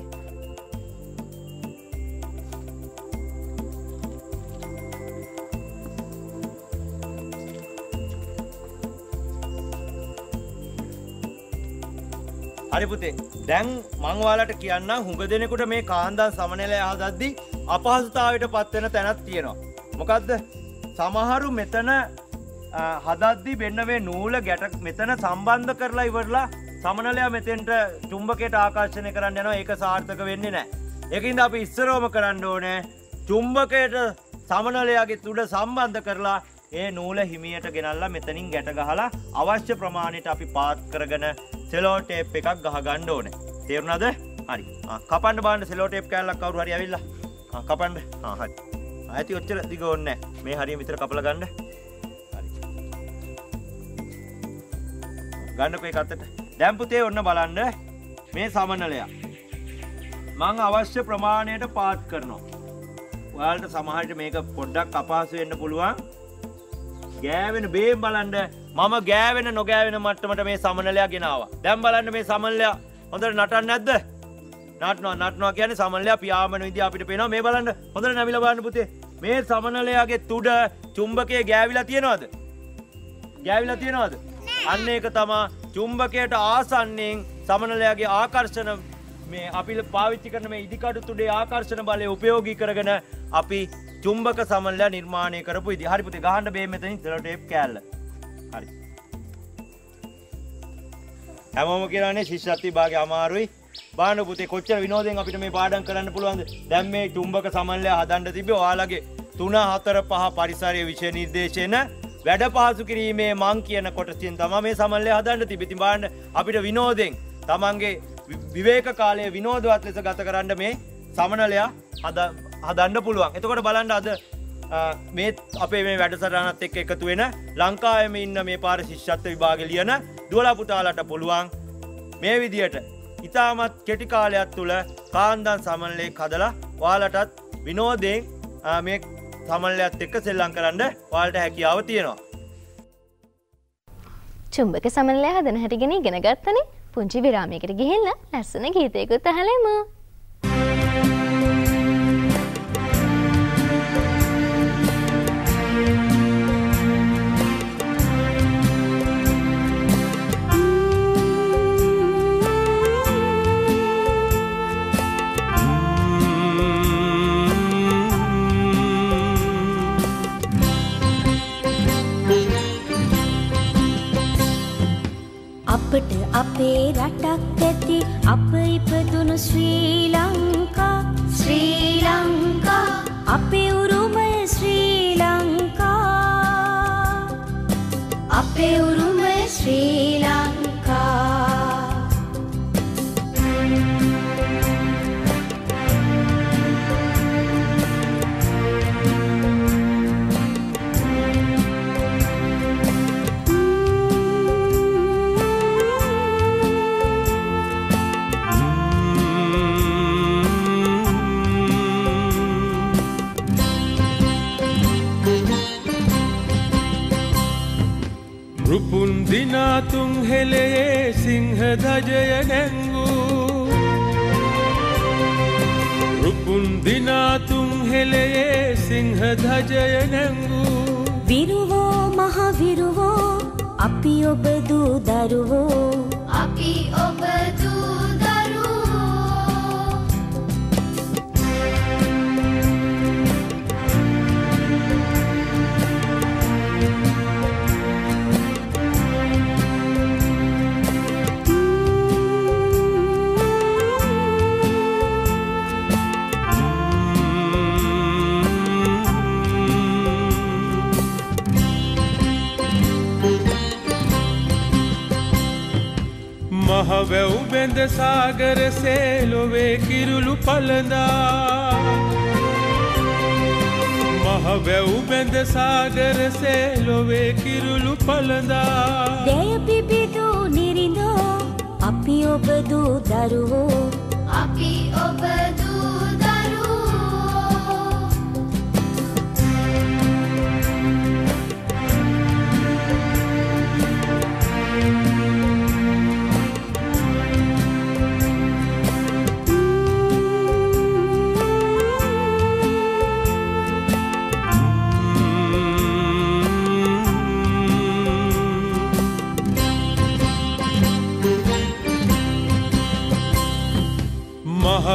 හරිපුතේ දැන් මංවාලට කියන්න හුඟ දෙනෙකුට මේ කාන්දන් සමනල ආදද්දි අපහසුතාවට පත්වෙන තැනත් තියෙනවා. මොකක්ද සමහරු මෙතන හදද්දි වෙන්නවේ නූල ගැට මෙතන සම්බන්ධ කරලා ඉවරලා සමනලයා මෙතෙන්ට චුම්භකයට ආකර්ශණය කරන්න යනවා. ඒක සාර්ථක වෙන්නේ නෑ. එකින්ද අපි ඉස්සරෝම කරන්න ඕනෑ චුම්භකයට සමනලයාගේ තුඩ සම්බන්ධ කරලා ඒ නූල හිමියට ගෙනල්ලා මෙතනින් ගැට ගහලා අවශ්‍ය ප්‍රමාණයට අපි පාත් කරගෙන සෙලෝටේප් එකක් ගහගණ්ඩ ඕන. තේරුණද? හරි. කපන්ඩ බාන්ඩ සෙලෝටේප් කෑල්ලක් කවරු හරි ඇවිල්ල. කපන්ඩ හරි. ඇති ඔච්චර දිග ඔන්න මේ හරි විතර කපල ගණ්ඩ ගන්නකේ කත්තට දැම්පුතේ ඔන්න බලන්න මේ සමනලයා මං අවශ්‍ය ප්‍රමාණයට පාත් කරනවා ඔයාලට සමහට මේක පොඩ්ඩක් අපහසු වෙන්න පුළුවන් ගෑවෙන බේම් බලන්ඩ මම ගෑවෙන නොගෑවෙන මට්ටමට මේ සමනලයා ගෙනාව. දැම් බලන්න මේ සමල්ලයා හොඳට නටන්න නැද්ද? නටනවා නටනවා කියන්නේ සමනලයා පියාඹන විදිහ අපිට පේනවා. මේ බලන්න හොඳට නැමිලා බලන්න පුතේ. මේ සමනලයාගේ තුඩ චුම්බකයේ ගෑවිලා තියෙනවද? ගෑවිලා තියෙනවද? අන්න ඒක තමා චුම්බකයට ආසන්නයෙන් සමනලයාගේ ආකර්ෂණ මේ අපි පාවිච්චි කරන මේ ඉදිකටු තුඩේ ආකර්ෂණ බලය උපයෝගී කරගෙන අපි චුම්බක සමල්ලයා නිර්මාණය කරපු ඉදි හරි පුතේ ගහන්න බෑ මෙතනින් සෙලෝටේප් කෑල්ල. හරි. හැමෝම කියනනේ ශිෂ්‍යත්වී භාගය අමාරුයි. බාන පුතේ කොච්චර විනෝදයෙන් අපිට මේ පාඩම් කරන්න පුළුවන්ද? දැන් මේ චුම්බක සමල්ලයා හදන්න තිබ්බේ ඔයාලගේ 3 4 5 පරිසරයේ විෂය නිර්දේශන වැඩ පහසු කිරීමේ මං කියන කොටසින් තමයි මේ සමල්ලය හදන්න තිබෙති. ඉතින් බලන්න අපිට විනෝදෙන් තමන්ගේ විවේක කාලය විනෝදවත් ලෙස ගත කරන්න මේ සමනලයා හදන්න පුළුවන්. එතකොට බලන්න අද මේ අපේ මේ වැඩසටහනත් එක්ක එකතු වෙන ලංකාවෙම ඉන්න මේ පාර ශිෂ්‍යත්ව විභාග ලියන දුවලා පුතාලට පුළුවන් මේ විදියට ඉතාමත් කෙටි කාලයක් තුළ කාන්දන් සමනලේ හදලා ඔයාලටත් විනෝදයෙන් මේ සමල්ලයත් එක්ක සෙල්ලං කරන්න වාල්ට හැකියාව තියෙනවා. චුම්බක සමනලය හදන හැටිගෙන ඉගෙන ගත්තනේ පුංචි විරාමයකට ගිහිල්ලා ලස්සන ගීතයකුත් අහලෙමු. අපේ රටක් ඇති අප ඉපදුණු ශ්‍රී මහවැව් බැඳ සාගර සේලොවේ කිරුළු පලඳා මහවැව් බැඳ සාගර සේලොවේ කිරුළු පලඳා දෙය පිබිදූ නිරිඳෝ අපි ඔබ දූ දරුවෝ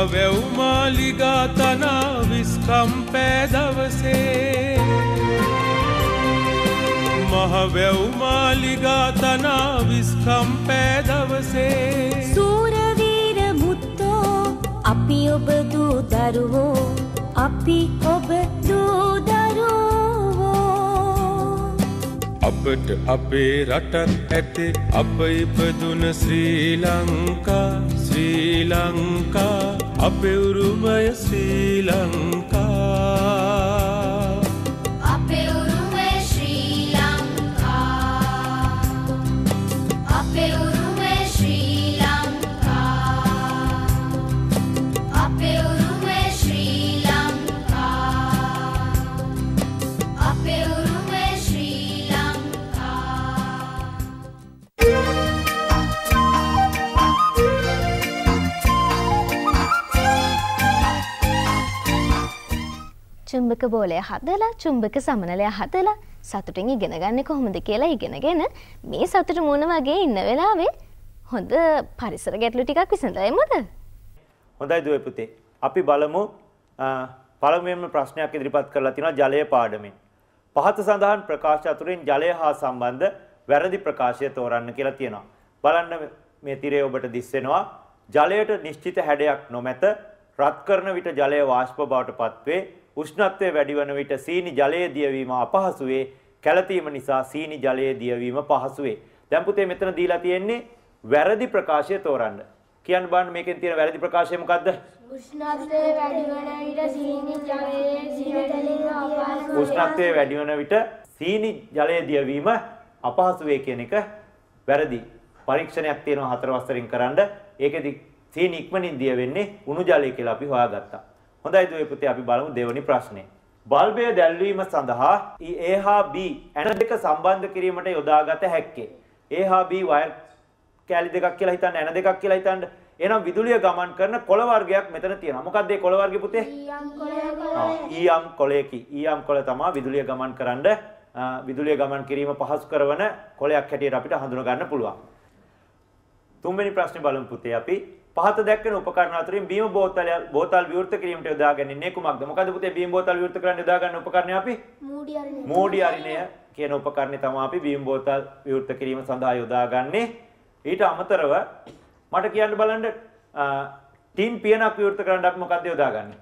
මහවැව් මාලිගා තනා විස්කම්පෑ දවසේ මහවැව් මාලිගා තනා විස්කම්පෑ දවසේ සූරවීර මුත්තෝ අපි ඔබ දූ දරුවෝ අපි ඔබ දූ දරුවෝ. අපට අපේ රටක් ඇති අප ඉපදුන ශ්‍රී ලංකා ශ්‍රී ලංකා අපේ උරුමය ශ්‍රී චුම්බක බෝලය හදලා චුම්බක සමනලය හදලා සතුටින් ඉගෙන ගන්න කොහොමද කියලා ඉගෙනගෙන මේ සතුට මුණ වගේ ඉන්න වෙලාවේ හොඳ පරිසර ගැටලු ටිකක් විසඳයමුද? හොඳයි දුවේ පුතේ. අපි බලමු අ, පළමුවෙන්ම ප්‍රශ්නයක් ඉදිරිපත් කරලා තිනවා ජලය පාඩමෙන්. පහත සඳහන් ප්‍රකාශ අතුරින් ජලය හා සම්බන්ධ වැරදි ප්‍රකාශය තෝරන්න කියලා තියෙනවා. බලන්න මේ තිරේ ඔබට දිස්සෙනවා. ජලයට නිශ්චිත හැඩයක් නොමැත. රත් කරන විට ජලය වාෂ්ප බවට පත්වේ. උෂ්ණත්වය වැඩි වන විට සීනි ජලයේ දියවීම අපහසු වේ. කැළතීම නිසා සීනි ජලයේ දියවීම පහසු වේ. දැන් පුතේ මෙතන දීලා තියෙන්නේ වැරදි ප්‍රකාශය තෝරන්න. කියන්න බලන්න මේකෙන් තියෙන වැරදි ප්‍රකාශය මොකද්ද? උෂ්ණත්වය වැඩි වන විට සීනි ජලයේ සිරතලින් අපහසු උෂ්ණත්වය වැඩි වන විට සීනි ජලය දියවීම අපහසු වේ කියන එක වැරදි. පරීක්ෂණයක් තියෙනවා හතර වසරින් කරන්න. ඒකෙදි සීනි ඉක්මනින් දිය වෙන්නේ උණු ජලය කියලා අපි හොයාගත්තා. හොඳයි දුවේ පුතේ අපි බලමු දෙවැනි ප්‍රශ්නේ. බල්බය දැල්වීම සඳහා A හා B ඇන දෙක සම්බන්ධ කිරීමට යොදාගත හැක්කේ. A හා B වයර් කෑලි දෙකක් කියලා හිතන්න ඇන දෙකක් කියලා හිතන්න. එහෙනම් විදුලිය ගමන් කරන කොළ වර්ගයක් මෙතන තියෙනවා. මොකක්ද මේ කොළ වර්ගය පුතේ? ඊයම් කොළයකි. ඊයම් කොළ තමයි විදුලිය ගමන් කරන්න විදුලිය ගමන් කිරීම පහසු කරන කොළයක් හැටියට අපිට හඳුනා ගන්න පුළුවන්. තුන්වෙනි ප්‍රශ්නේ බලමු පුතේ අපි. පහත දැක්වෙන උපකරණ අතරින් බීම බෝතල බෝතල් විවෘත කිරීමට යොදාගන්නේ කුමක්ද? මොකද පුතේ බීම බෝතල් විවෘත කරන්න යොදා ගන්න උපකරණය අපි? මූඩි අරිනේ. මෝඩි අරිණය කියන උපකරණය තමයි අපි බීම බෝතල් විවෘත කිරීම සඳහා යොදාගන්නේ. ඊට අමතරව මට කියන්න බලන්න ටින් පියනක් විවෘත කරන්න අපි මොකද්ද යොදාගන්නේ?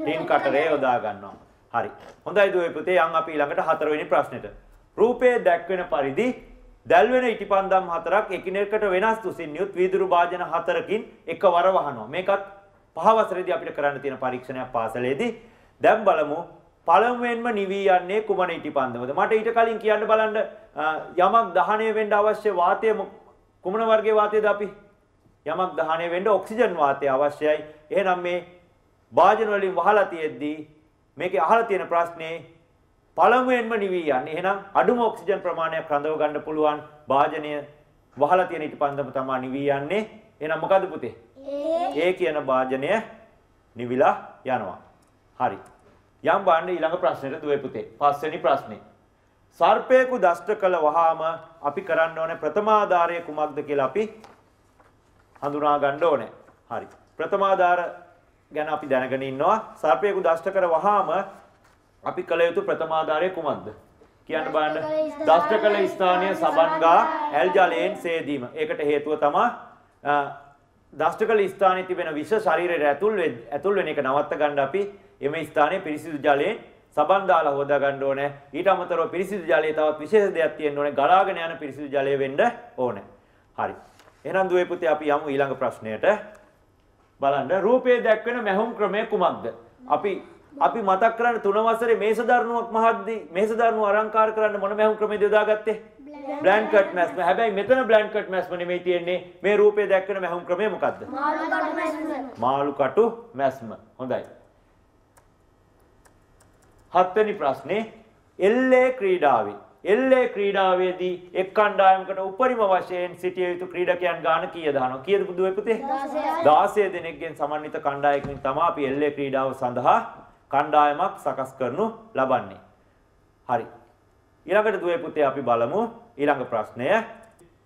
ටින් කටරේ යොදා ගන්නවා. හරි. හොඳයි දුවේ පුතේ යන් අපි ඊළඟට හතරවෙනි ප්‍රශ්නෙට. රූපයේ දැක්වෙන පරිදි දැල්වෙන ඉටිපන්දම් හතරක් එකිනෙකට වෙනස් තුසින් යුත් වීදුරු භාජන හතරකින් එකවර වහනවා. මේකත් පහ වසරේදී අපිට කරන්න තියෙන පරීක්ෂණයක් පාසලේදී. දැන් බලමු පළමුවෙන්ම නිවී යන්නේ කුමන ඉටිපන්දමද? මට ඊට කලින් කියන්න බලන්න යමක් දහණය වෙන්න අවශ්‍ය වාතය මො- කුමන වර්ගයේ වාතයද අපි? යමක් දහණය වෙන්න ඔක්සිජන් වාතය අවශ්‍යයි. එහෙනම් මේ භාජන වලින් වහලා තියෙද්දී මේකේ අහලා තියෙන ප්‍රශ්නේ පළමුවෙන්ම නිවී යන්නේ. එහෙනම් අඩුම ඔක්සිජන් ප්‍රමාණයක් රඳව ගන්න පුළුවන් භාජනය වහලා තියෙන ඉටිපන්දම තමයි නිවී යන්නේ. එහෙනම් මොකද පුතේ? ඒ කියන භාජනය නිවිලා යනවා. හරි. යම් බාන්න ඊළඟ ප්‍රශ්නෙට දුවේ පුතේ. පස්වෙනි ප්‍රශ්නේ. සර්පයෙකු දෂ්ට කළ වහාම අපි කරන්න ඕනේ ප්‍රථමාධාරය කුමක්ද කියලා අපි හඳුනා ගන්න ඕනේ. හරි. ප්‍රථමාධාර ගැන අපි දැනගෙන ඉන්නවා. සර්පයෙකු දෂ්ට කර වහාම අපි කළ යුතු ප්‍රථමාධාරය කුමක්ද? කියන්න බලන්න. දෂ්ට කළ ස්ථානීය සබන්ගා ඇල් ජලයෙන් සේදීම. ඒකට හේතුව තමයි දෂ්ට කළ ස්ථානයේ තිබෙන විෂ ශරීරයට ඇතුල් ඇතුල් වෙන එක නවත්ත ගන්න අපි එම ස්ථානයේ පිරිසිදු ජලයෙන් සබන් දාලා හොදා ගන්න ඕනේ. ඊට අමතරව පිරිසිදු ජලයේ තවත් විශේෂ දෙයක් තියෙන්න ඕනේ. ගලාගෙන යන පිරිසිදු ජලය වෙන්න ඕනේ. හරි. එහෙනම් දුවේ පුතේ අපි යමු ඊළඟ ප්‍රශ්නයට. බලන්න රූපයේ දැක්වෙන මැහුම් ක්‍රමය කුමක්ද? අපි අපි මතක් කරන්න තුන වසරේ මේස දරුණුවක් මහද්දී මේස දරුණුව අලංකාර කරන්න මොන මැහුම් ක්‍රමයේද යොදාගත්තේ? බ්ලැන්ක් කට් මැස්ම. හැබැයි මෙතන බ්ලැන්ක් කට් මැස්ම නෙමෙයි තියෙන්නේ. මේ රූපයේ දැක්වෙන මැහුම් ක්‍රමය මොකද්ද? මාළු කටු මැස්ම. මාළු කටු මැස්ම. හොඳයි. හත්වෙනි ප්‍රශ්නේ එල්ලේ ක්‍රීඩාවේ එල්ලේ ක්‍රීඩාවේදී එක් කණ්ඩායමකට උපරිම වශයෙන් සිටිය යුතු ක්‍රීඩකයන් ගාන කීයද අහනවා කීයද පුදුවේ පුතේ 16 දෙනෙක්ගෙන් සමන්විත කණ්ඩායමකින් තමයි අපි එල්ලේ ක්‍රීඩාව සඳහා කණ්ඩායමක් සකස් කරනු ලබන්නේ. හරි. ඊළඟට දුවේ පුතේ අපි බලමු ඊළඟ ප්‍රශ්නය.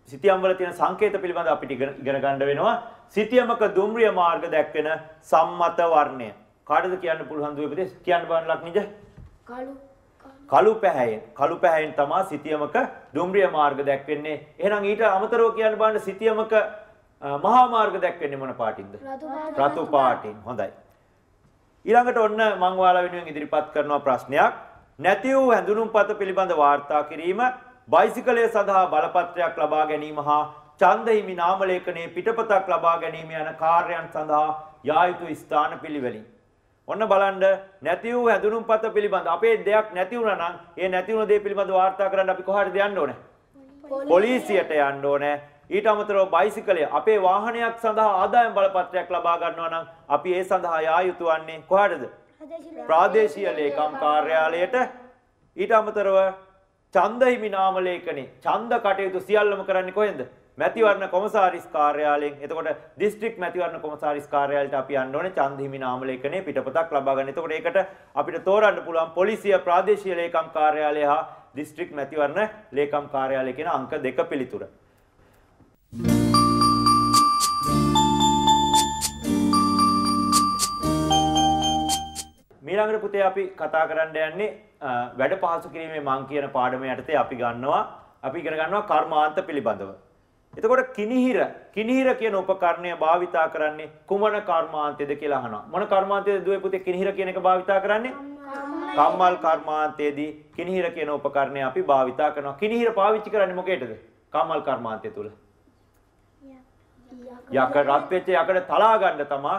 සිතියම් වල තියෙන සංකේත පිළිබඳව අපිට ඉගෙන ගන්න වෙනවා. සිතියමක දුම්රිය මාර්ග දැක්වෙන සම්මත වර්ණය. කාටද කියන්න පුළුවන් දුවේ පුතේ? කියන්න බලන්න ලක්නිජ කළු. කළු පැහැයෙන්. කළු පැහැයෙන් තමයි සිතියමක දුම්රිය මාර්ග දැක්වෙන්නේ. එහෙනම් ඊට අමතරව කියන්න බලන්න සිතියමක මහා මාර්ග දැක්වෙන්නේ මොන පාටින්ද? රතු පාටින්. හොඳයි. ඊළඟට ඔන්න මම ඔයාලා වෙනුවෙන් ඉදිරිපත් කරනවා ප්‍රශ්නයක්. නැති වූ හැඳුනුම්පත පිළිබඳ වාර්තා කිරීම, බයිසිකලය සඳහා බලපත්‍රයක් ලබා ගැනීම හා ඡන්ද හිමි නාම ලේඛනයේ පිටපතක් ලබා ගැනීම යන කාර්යයන් සඳහා යා යුතු ස්ථාන පිළිවෙලින් ඔන්න බලන්න නැති වූ හැඳුනුම්පත පිළිබඳ අපේ දෙයක් නැති වුණා නම් ඒ නැති වුණ දේ පිළිබඳ වාර්තා කරන්න අපි කොහාටද යන්න ඕනේ? පොලිසියට යන්න ඕනේ. ඊට අමතරව බයිසිකලය අපේ වාහනයක් සඳහා ආදායම් බලපත්‍රයක් ලබා ගන්නවා නම් අපි ඒ සඳහා යා යුතු වන්නේ කොහාටද? ප්‍රාදේශීය ලේකම් කාර්යාලයට ඊට අමතරව ඡන්ද හිමි නාම ලේඛනේ ඡන්ද කටයුතු සියල්ලම කරන්නේ කොහෙන්ද? මැතිවරණ කොමසාරිස් කාර්යාලයෙන් එතකොට දිස්ත්‍රික් මැතිවරණ කොමසාරිස් කාර්යාලයට අපි යන්න ඕනේ ඡන්ද හිමි නාම ලේඛනයේ පිටපතක් ලබා ගන්න. එතකොට ඒකට අපිට තෝරන්න පුළුවන් පොලිසිය ප්‍රාදේශීය ලේකම් කාර්යාලය හා දිස්ත්‍රික් මැතිවරණ ලේකම් කාර්යාලය කියන අංක දෙක පිළිතුර. මීළඟට පුතේ අපි කතා කරන්න යන්නේ වැඩ පහසු කිරීමේ මං කියන පාඩම යටතේ අපි ගන්නවා අපි ඉගෙන ගන්නවා කර්මාන්ත පිළිබඳව. එතකොට කිනිහිර කිනිහිර කියන උපකරණය භාවිතා කරන්නේ කුමන කර්මාන්තයේද කියලා අහනවා. මොන කර්මාන්තයේද දුවේ පුතේ කිනිහිර කියන එක භාවිතා කරන්නේ? කම්මල් කර්මාන්තයේදී කිනිහිර කියන උපකරණය අපි භාවිතා කරනවා. කිනිහිර පාවිච්චි කරන්නේ මොකේද? කම්මල් කර්මාන්තය තුල. යකඩ රත් වෙච්ච යකඩ තලා ගන්න තමා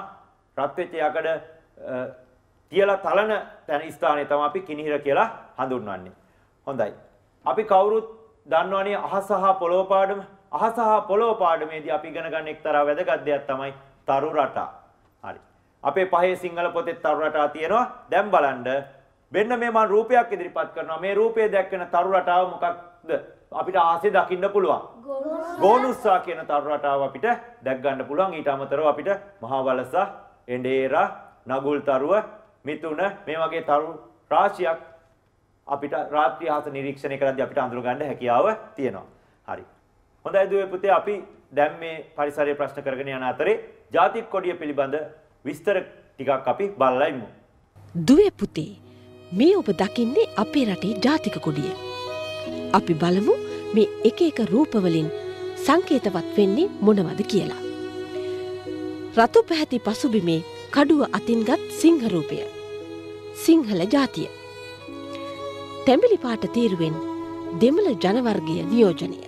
රත් වෙච්ච යකඩ තියලා තලන තැන ස්ථානය තමයි අපි කිනිහිර කියලා හඳුන්වන්නේ. හොඳයි. අපි කවුරුත් දන්නවනේ අහස සහ පොළොව පාඩම. අහස සහ පොළොව පාඩමේදී අපි ඉගෙන ගන්න එක්තරා වැදගත් දෙයක් තමයි තරු රටා. හරි. අපේ පහේ සිංහල පොතේ තරු රටා තියෙනවා. දැන් බලන්න මෙන්න මේ මම රූපයක් ඉදිරිපත් කරනවා. මේ රූපයේ දැක්වෙන තරු රටාව මොකක්ද? අපිට ආසේ දකින්න පුළුවන්. ගෝනුස්සා කියන තරු රටාව අපිට දැක් ගන්න පුළුවන්. ඊට අමතරව අපිට මහා වලසා, එඬේරා, නගුල් තරුව, මිතුන මේ වගේ තරු රාශියක් අපිට රාත්‍රී අහස නිරීක්ෂණය කරද්දී අපිට අඳුර ගන්න හැකියාව තියෙනවා. හරි. හොඳයි දුවේ පුතේ අපි දැන් මේ පරිසරයේ ප්‍රශ්න කරගෙන යන අතරේ ජාතික කොඩිය පිළිබඳ විස්තර ටිකක් අපි බලලා ඉමු. දුවේ පුතේ මේ ඔබ දකින්නේ අපේ රටේ ජාතික කොඩිය. අපි බලමු මේ එක එක රූපවලින් සංකේතවත් වෙන්නේ මොනවද කියලා. රතු පැහැති පසුබිමේ කඩුව අතින්ගත් සිංහරූපය. සිංහල ජාතිය. තැඹිලි පාට තීරුවෙන් දෙමළ ජනවර්ගය නියෝජනය.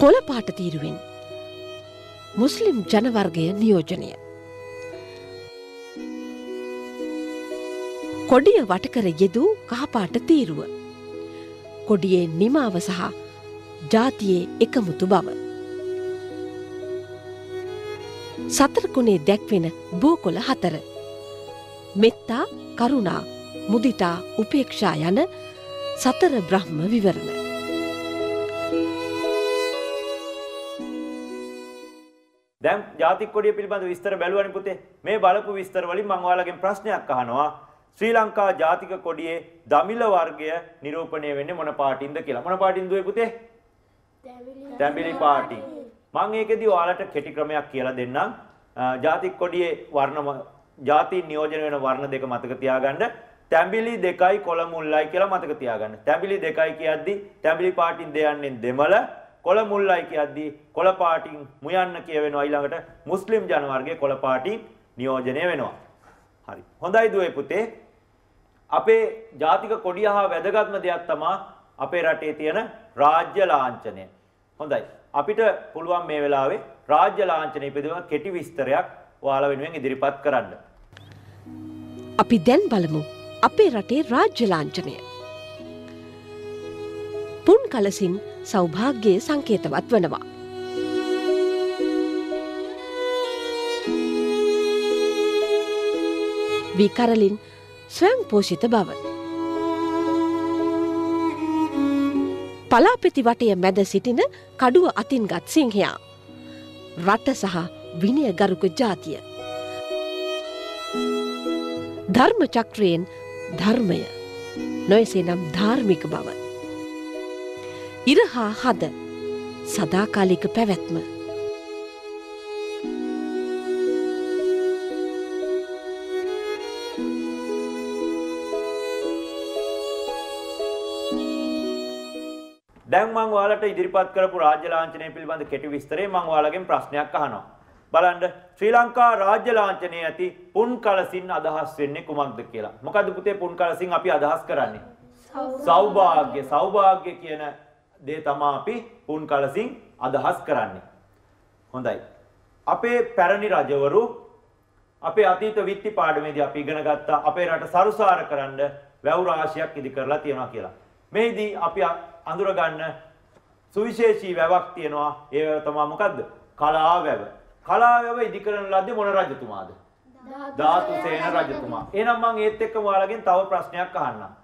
කොළ පාට තීරුවෙන් මුස්ලිම් ජනවර්ගය නියෝජනය. කොඩිය වටකර යෙදූ කහපාට තීරුව. කොඩියේ නිමාව සහ ජාතියේ එකමුතු බව. සතරකුණේ දැක්වෙන බෝකොල හතර. මෙත්තා කරුණා මුදිතා උපේක්ෂා යන සතර බ්‍රහ්ම විවරණ. දැන් ජාතික කොඩිය පිළිබඳ විස්තර බැලුවනේ පුතේ. මේ බලපු විස්තර වලින් මම ඔයාලගෙන් ප්‍රශ්නයක් අහනවා. ශ්‍රී ලංකා ජාතික කොඩියේ දමිළ වර්ගය නිරූපණය වෙන්නේ මොන පාටින්ද කියලා. මොන පාටින්ද දුවේ පුතේ? තැඹිලි පාටින්. මම ඒකෙදි ඔයාලට කෙටි ක්‍රමයක් කියලා දෙන්නම්. ජාතික කොඩියේ වර්ණ ජාතීන් නියෝජනය වෙන වර්ණ දෙක මතක තියාගන්න. තැඹිලි දෙකයි කොළ මුල්ලයි කියලා මතක තියාගන්න. තැඹිලි දෙකයි කියද්දි තැඹිලි පාටින් දෙයන්නේ දෙමළ කොළ මුල්ලයි කියද්දී කොළ පාටින් මුයන්න කියවෙනවා ඊළඟට මුස්ලිම් ජනවර්ගයේ කොළ පාටින් නියෝජනය වෙනවා. හරි. හොඳයි දුවේ පුතේ. අපේ ජාතික කොඩිය හා වැදගත්ම දෙයක් තමයි අපේ රටේ තියෙන රාජ්‍ය ලාංඡනය. හොඳයි. අපිට පුළුවන් මේ වෙලාවේ රාජ්‍ය ලාංඡනය පිළිබඳව කෙටි විස්තරයක් ඔයාලා වෙනුවෙන් ඉදිරිපත් කරන්න. අපි දැන් බලමු අපේ රටේ රාජ්‍ය ලාංඡනය. පුන් කලසින් සෞභාග්‍යයේ සංකේතවත් වනවා. විකරලින් ස්වයං පෝෂිත බව. පලාපෙති වටය මැද සිටින කඩුව අතින්ගත් සිංහයා. රට සහ විනය ගරුක ජාතිය. ධර්ම චක්‍රයෙන් ධර්මය නොයසේ නම් ධාර්මික බව. ඉරහා හද සදාකාලික පැවැත්ම. දැන් මම ඔයාලට ඉදිරිපත් කරපු රාජ්‍ය ලාංඡනය පිළිබඳ කෙටි විස්තරේ මම ඔයාලගෙන් ප්‍රශ්නයක් අහනවා. බලන්න ශ්‍රී ලංකා රාජ්‍ය ලාංඡනයේ ඇති පුන් කලසින් අදහස් වෙන්නේ කුමක්ද කියලා. මොකද්ද පුතේ පුන් කලසින් අපි අදහස් කරන්නේ? සෞභාග්‍ය සෞභාග්‍ය කියන දේ තමයි අපි පුන් කලසින් අදහස් කරන්නේ. හොඳයි. අපේ පැරණි රජවරු අපේ අතීත විත්ති පාඩමේදී අපි ඉගෙන ගත්තා අපේ රට සරුසාර කරන්න වැව් රාශියක් ඉදි කරලා තියෙනවා කියලා. මෙහිදී අපි අඳුර ගන්න සුවිශේෂී වැවක් තියෙනවා. ඒ වැව තමයි මොකද්ද? කලා වැව. කලා වැව ඉදි කරන ලද්දේ මොන රජතුමාද? ධාතුසේන රජතුමා. එහෙනම් මම ඒත් එක්කම ඔයාලගෙන් තව ප්‍රශ්නයක් අහන්නම්.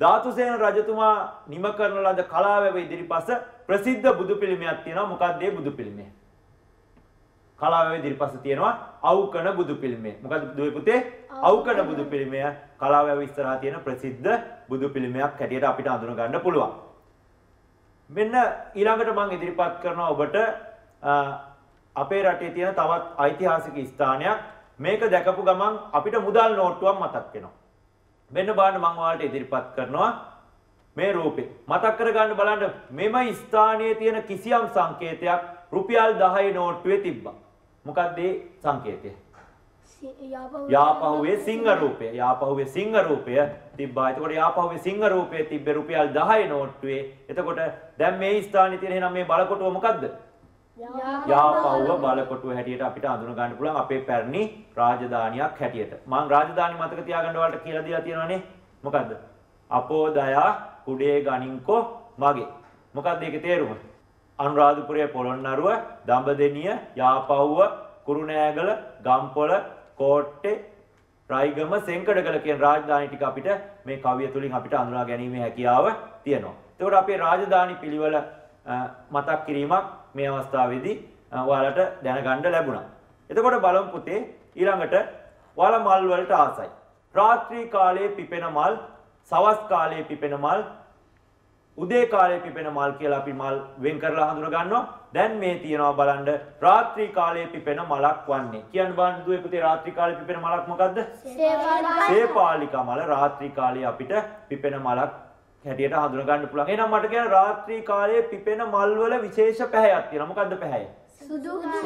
ධාතුසේන රජතුමා නිම කරන ලද කලාවැව ඉදිරිපස ප්‍රසිද්ධ බුදු පිළිමයක් තියෙනවා. මොකක්ද ඒ බුදු පිළිමය? කලාවැව ඉදිරිපස තියෙනවා අවුකන බුදු පිළිමය. මොකද්ද දුවේ පුතේ? අවුකන බුදු පිළිමය කලාවැව ඉස්සරහා තියෙන ප්‍රසිද්ධ බුදු පිළිමයක් හැටියට අපිට හඳුන ගන්න පුළුවන්. මෙන්න ඊළඟට මම ඉදිරිපත් කරනවා ඔබට අපේ රටේ තියෙන තවත් ඓතිහාසික ස්ථානයක්. මේක දැකපු ගමන් අපිට මුදල් නෝට්ටුවක් මතක් වෙනවා. මෙන්න බලන්න මම ඔයාලට ඉදිරිපත් කරනවා මේ රූපේ. මතක් කරගන්න බලන්න මෙම ස්ථානයේ තියෙන කිසියම් සංකේතයක් රුපියල් 10 නෝට්ටුවේ තිබ්බා. මොකක්ද ඒ සංකේතය? යාපහුවේ සිංහ රූපය. යාපහුවේ සිංහ රූපය තිබ්බා. එතකොට යාපහුවේ සිංහ රූපය තිබ්බේ රුපියල් 10 නෝට්ටුවේ. එතකොට දැන් මේ ස්ථානයේ තියෙන එහෙනම් මේ බලකොටුව මොකද්ද? යාපහුව බලකොටුව හැටියට අපිට අඳුන ගන්න පුළුවන් අපේ පැරණි රාජධානියක් හැටියට. මම රාජධානි මතක තියාගන්න ඔයාලට කියලා දීලා තියෙනවනේ. මොකද්ද? අපෝදයා කුඩේ ගණින්කෝ මගේ. මොකක්ද ඒකේ තේරුම? අනුරාධපුරයේ පොළොන්නරුව, දඹදෙනිය, යාපහුව, කුරුණෑගල, ගම්පොළ, කෝට්ටේ, රයිගම, සෙන්කඩගල කියන රාජධානි ටික අපිට මේ කවිය තුලින් අපිට අඳුනා ගැනීමේ හැකියාව තියෙනවා. එතකොට අපේ රාජධානි පිළිවෙල මතක් කිරීමක් මේ අවස්ථාවේදී ඔයාලට දැනගන්න ලැබුණා. එතකොට බලමු පුතේ ඊළඟට ඔයාලා මල් වලට ආසයි. රාත්‍රී කාලයේ පිපෙන මල්, සවස් කාලයේ පිපෙන මල්, උදේ කාලයේ පිපෙන මල් කියලා අපි මල් වෙන් කරලා හඳුන ගන්නවා. දැන් මේ තියනවා බලන්න රාත්‍රී කාලයේ පිපෙන මලක් වන්නේ. කියන්න බලන්න දුවේ පුතේ රාත්‍රී කාලයේ පිපෙන මලක් මොකද්ද? සේපාලිකා මල රාත්‍රී කාලයේ අපිට පිපෙන මලක් හැටියට හඳුන ගන්න පුළුවන්. එහෙනම් මට කියන රාත්‍රී කාලයේ පිපෙන මල් වල විශේෂ පැහැයක් තියෙනවා. මොකද්ද පැහැය?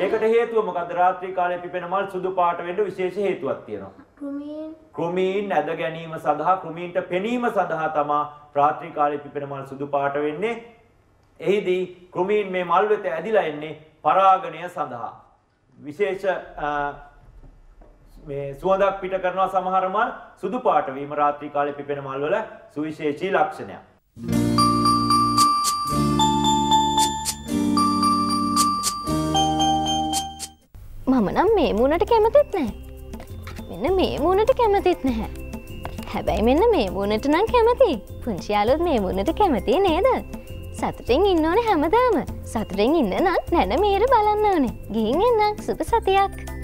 ඒකට හේතුව මොකද්ද? රාත්‍රී කාලයේ පිපෙන මල් සුදු පාට වෙන්න විශේෂ හේතුවක් තියෙනවා. කෘමීන් කෘමීන් ඇද ගැනීම සඳහා කෘමීන්ට පෙනීම සඳහා තමා රාත්‍රී කාලයේ පිපෙන මල් සුදු පාට වෙන්නේ. එහිදී කෘමීන් මේ මල් වෙත ඇදිලා එන්නේ පරාගණය සඳහා. විශේෂ මේ සුවඳක් පිට කරනවා සමහර මල් සුදු පාට වීම රාත්‍රී කාලයේ පිපෙන මල් වල සුවිශේෂී ලක්ෂණයක්. මම නම් මේ මූුණට කැමතිත් නෑ. මෙන්න මේ මූුණට කැමතිත් නැහැ. හැබැයි මෙන්න මේ මූුණට නම් කැමති. පුංචියාලුත් මේ මූුණට කැමති නේද? සතුටින් ඉන්න ඕනේ හැමදාම. සතුටින් ඉන්න නම් නැන මේර බලන්න ඕනේ. ගිහින් එන්නම් සුබ සතියක්.